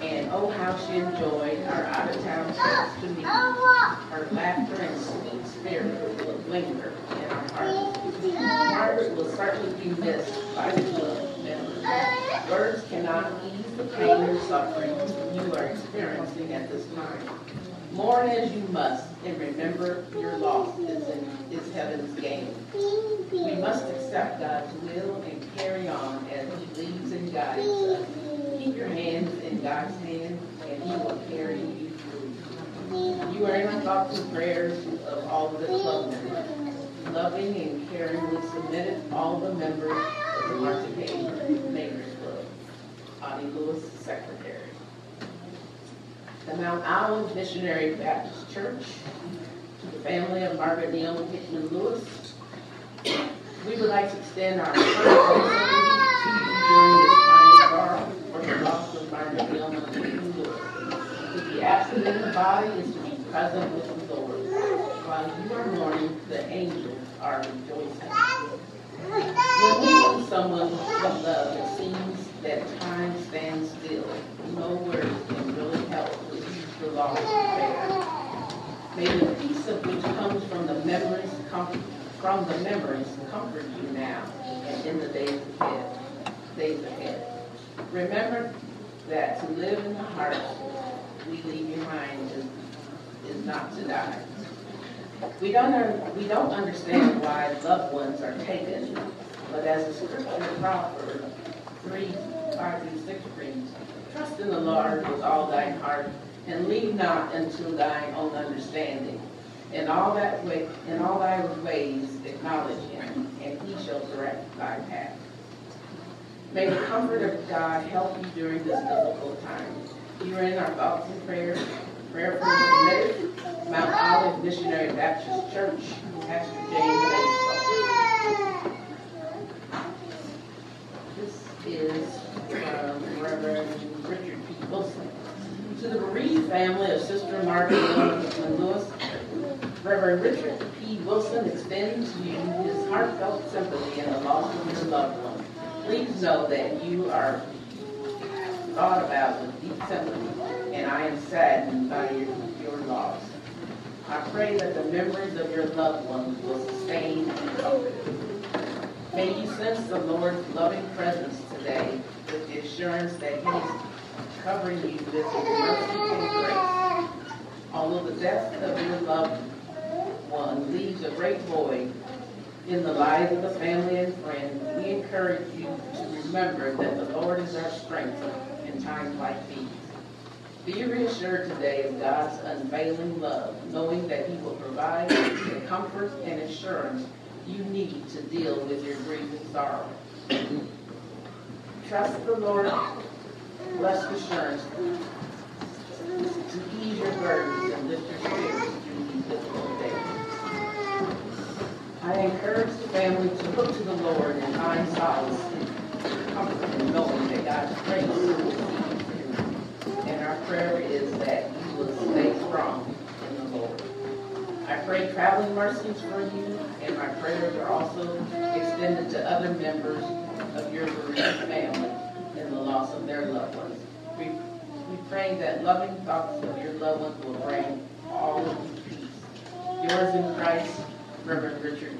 And oh, how she enjoyed our out-of-town trips to meet. Her laughter and sweet spirit will linger in our hearts. Margaret will certainly be missed by the club members. Words cannot ease the pain and suffering you are experiencing at this time. Mourn as you must, and remember your loss is, in, is heaven's gain. We must accept God's will and carry on as He leads and guides us. Keep your hands in God's hand, and He will carry you through. You are in our thoughts and prayers of all the club members. Loving and caring, caringly submitted all the members of the Martha K. Majors Club. Audie Lewis, Secretary. The Mount Olive Missionary Baptist Church, to the family of Margaret and Hickman Lewis, we would like to extend our sympathy to you during this time of sorrow for the loss of Margaret Neal Hickman Lewis. To be absent in the body is to be present with the Lord. While you are mourning, the angels are rejoicing. When we lose someone we love, it seems that time stands still. No words can really May the peace of which comes from the memories, com- from the memories, comfort you now and in the days ahead. Days ahead. Remember that to live in the heart we leave behind is, is not to die. We don't, we don't understand why loved ones are taken, but as the scripture Proverbs 3, 5 through 6 reads, Trust in the Lord with all thine heart, and lean not unto thine own understanding. In all that way, in all thy ways acknowledge him, and he shall direct thy path. May the comfort of God help you during this difficult time. You are in our thoughts and prayers. Prayerfully submitted, Mount Olive Missionary Baptist Church, Pastor James This is from Reverend Richard P. Wilson. To the bereaved family of Sister Margaret Lewis, Reverend Richard P. Wilson extends you his heartfelt sympathy in the loss of your loved one. Please know that you are thought about with deep sympathy, and I am saddened by your, your loss. I pray that the memories of your loved ones will sustain and you. May you sense the Lord's loving presence today with the assurance that He is covering you with His mercy and grace. Although the death of your loved one leaves a great void in the lives of the family and friends, we encourage you to remember that the Lord is our strength in times like these. Be reassured today of God's unfailing love, knowing that He will provide you the comfort and assurance you need to deal with your grief and sorrow. Trust the Lord, blessed assurance, to ease your burdens and lift your spirits through these difficult days. I encourage the family to look to the Lord and find solace and comfort in knowing that God's grace will see you through. And our prayer is that you will stay strong in the Lord. I pray traveling mercies for you, and my prayers are also extended to other members of your bereaved family loss of their loved ones. We, we pray that loving thoughts of your loved ones will bring all of you peace. Yours in Christ, Reverend Richard.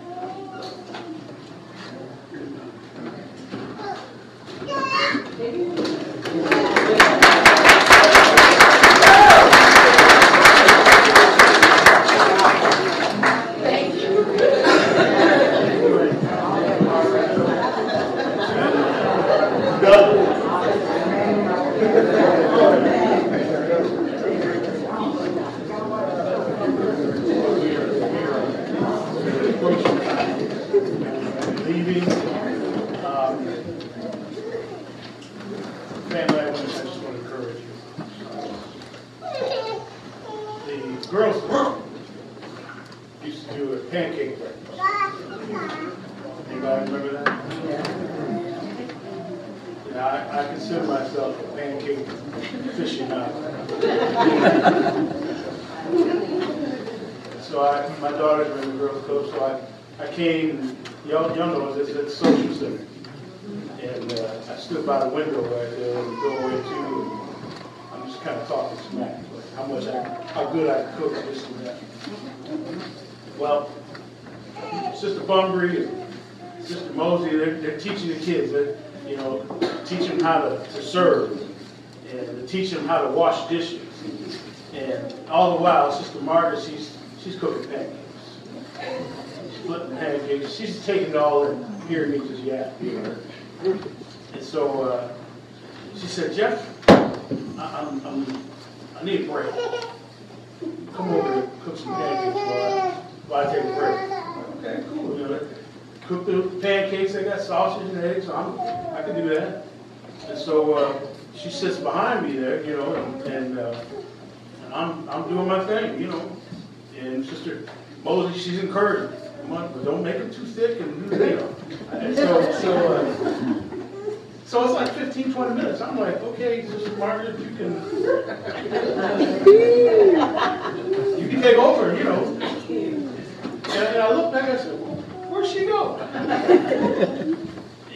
leaving. Um, Family, I want to- I just want to encourage you. The girls used to do a pancake breakfast. Anybody remember that? Yeah, I, I consider myself a pancake aficionado. So I, my daughter's been in the Girls Club, so I, I came, y'all, y'all know this, it's social center. And, uh, I stood by the window right there in the doorway too, and I'm just kind of talking smack, like how much I, how good I cook, this and that. Well, Sister Bunbury and Sister Mosey, they're, they're teaching the kids, they're, you know, teach them how to, to serve, and teach them how to wash dishes. And all the while, Sister Margaret, she's, she's cooking pancakes. She's flipping pancakes, she's taking it all in, hearing me just know. And so, uh, she said, Jeff, I, I'm, I'm, I need a break. Come over to cook some pancakes while I, while I take a break. Okay, cool, you know, cook the pancakes, they got sausage and eggs, So I'm, I can do that. And so, uh, she sits behind me there, you know, and, and, uh, and I'm, I'm doing my thing, you know. And Sister Mosey, she's encouraging, come on, but don't make it too thick and, you know. And so, so, uh, so it's like 15, 20 minutes. I'm like, okay, Sister Margaret, you can, you can take over, you know. And, and I look back, and I said, well, where'd she go? [LAUGHS]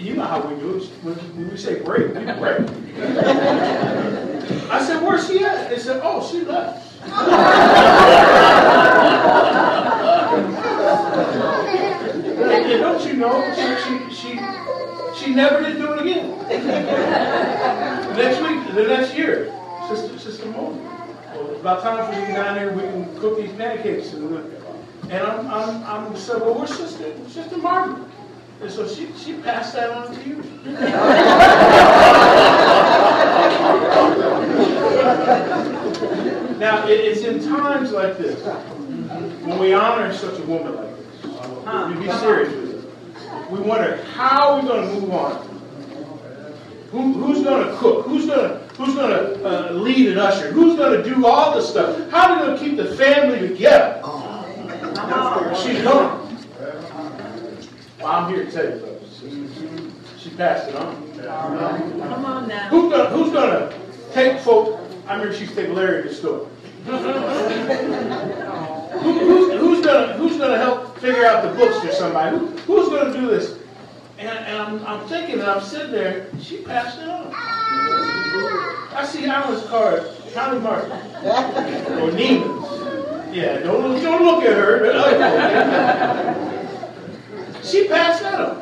You know how we do it. When, when we say break, we break. [LAUGHS] I said, where's she at? They said, oh, she left. Don't you know, she, she, she, she never did do it again. Next week, the next year, Sister, Sister Moses. Well, it's about time for you to get down there, we can cook these pancakes. And, and I'm, I'm, I'm said, well, where's Sister, Sister Margaret? And so she, she passed that on to you. [LAUGHS] Now, it's in times like this, when we honor such a woman like this, we be serious with it. We wonder, how are we going to move on? Who, who's going to cook? Who's going to who's going to uh, lead and usher? Who's going to do all the stuff? How are we going to keep the family together? She's gone. Well, I'm here to tell you, sisters, She passed it on. Come on now. Who's who's gonna take folk, I remember she used to take Larry to the store. Who, who's, who's gonna, who's gonna help figure out the books for somebody? Who, who's gonna do this? And, and I'm, I'm thinking, and I'm sitting there, she passed it on. I see Alan's card, Connie Martin, or Neiman's. Yeah, don't, look- don't look at her. uh, She passed that on.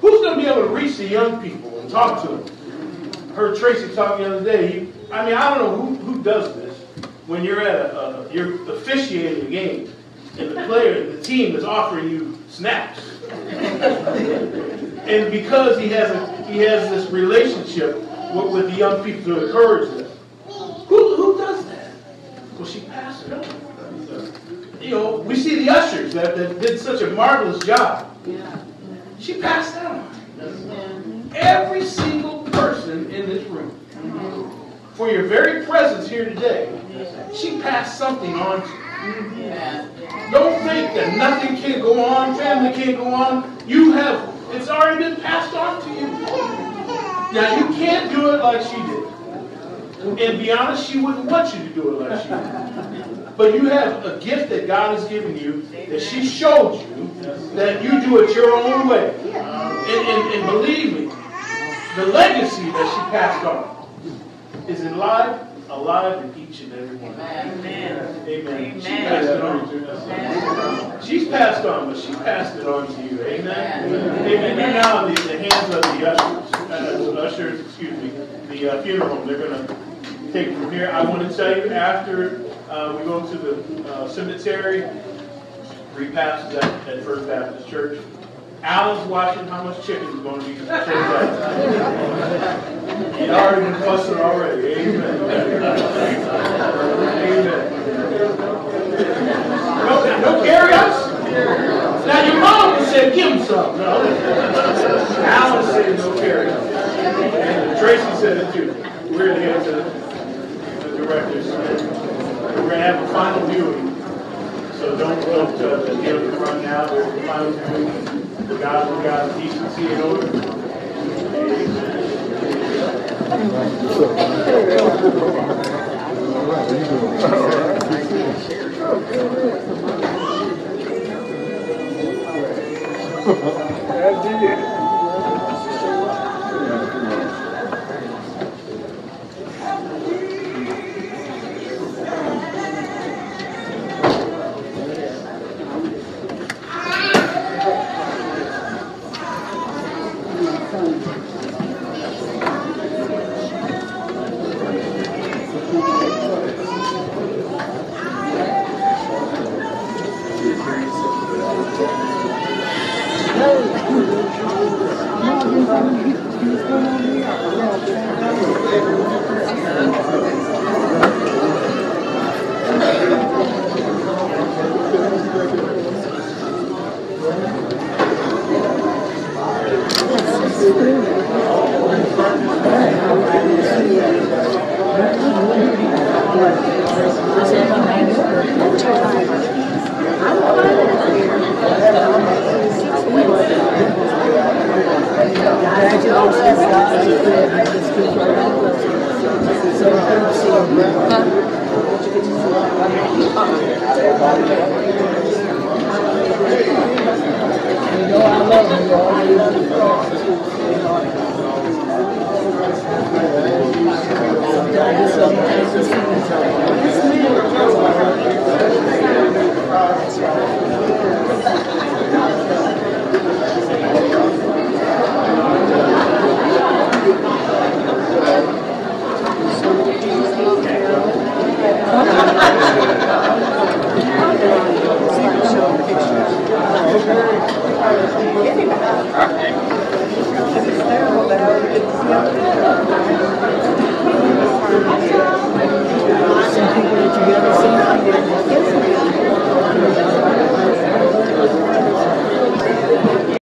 Who's going to be able to reach the young people and talk to them. Heard Tracy talk the other day. I mean, I don't know who, who does this. When you're at a, a you're officiating a game, and the player, the team is offering you snaps, [LAUGHS] and because he has a he has this relationship with, with the young people to encourage them. Who who does that? Well, she passed it on you know, we see the ushers that, that did such a marvelous job. Yeah. She passed that on. Every single person in this room, mm-hmm. For your very presence here today, she passed something on to you. Don't think that nothing can go on, family can't go on. You have, it's already been passed on to you. Now, you can't do it like she did. And be honest, she wouldn't want you to do it like she did. But you have a gift that God has given you that she showed you that you do it your own way. And, and, and believe me, the legacy that she passed on is alive, alive in each and every one. Amen. Amen. She passed it on. to us. She's passed on, but she passed it on to you. Amen. Amen. You're now in the, the hands of the ushers. Uh, ushers, excuse me, the uh, funeral home. They're going to take from here. I want to tell you after uh, we go to the uh, cemetery, repast at, at First Baptist Church. Alan's watching how much chicken is going to be out. He's already been fussing already. Amen. Amen. No, no carry-outs? Now your mom said give him some. No. Alan said no carry-outs. And Tracy said it too. We're here to the directors. We're going to have a final viewing. So don't, don't uh, get up front now. There's a final viewing. The gospel got decency and order. That's it.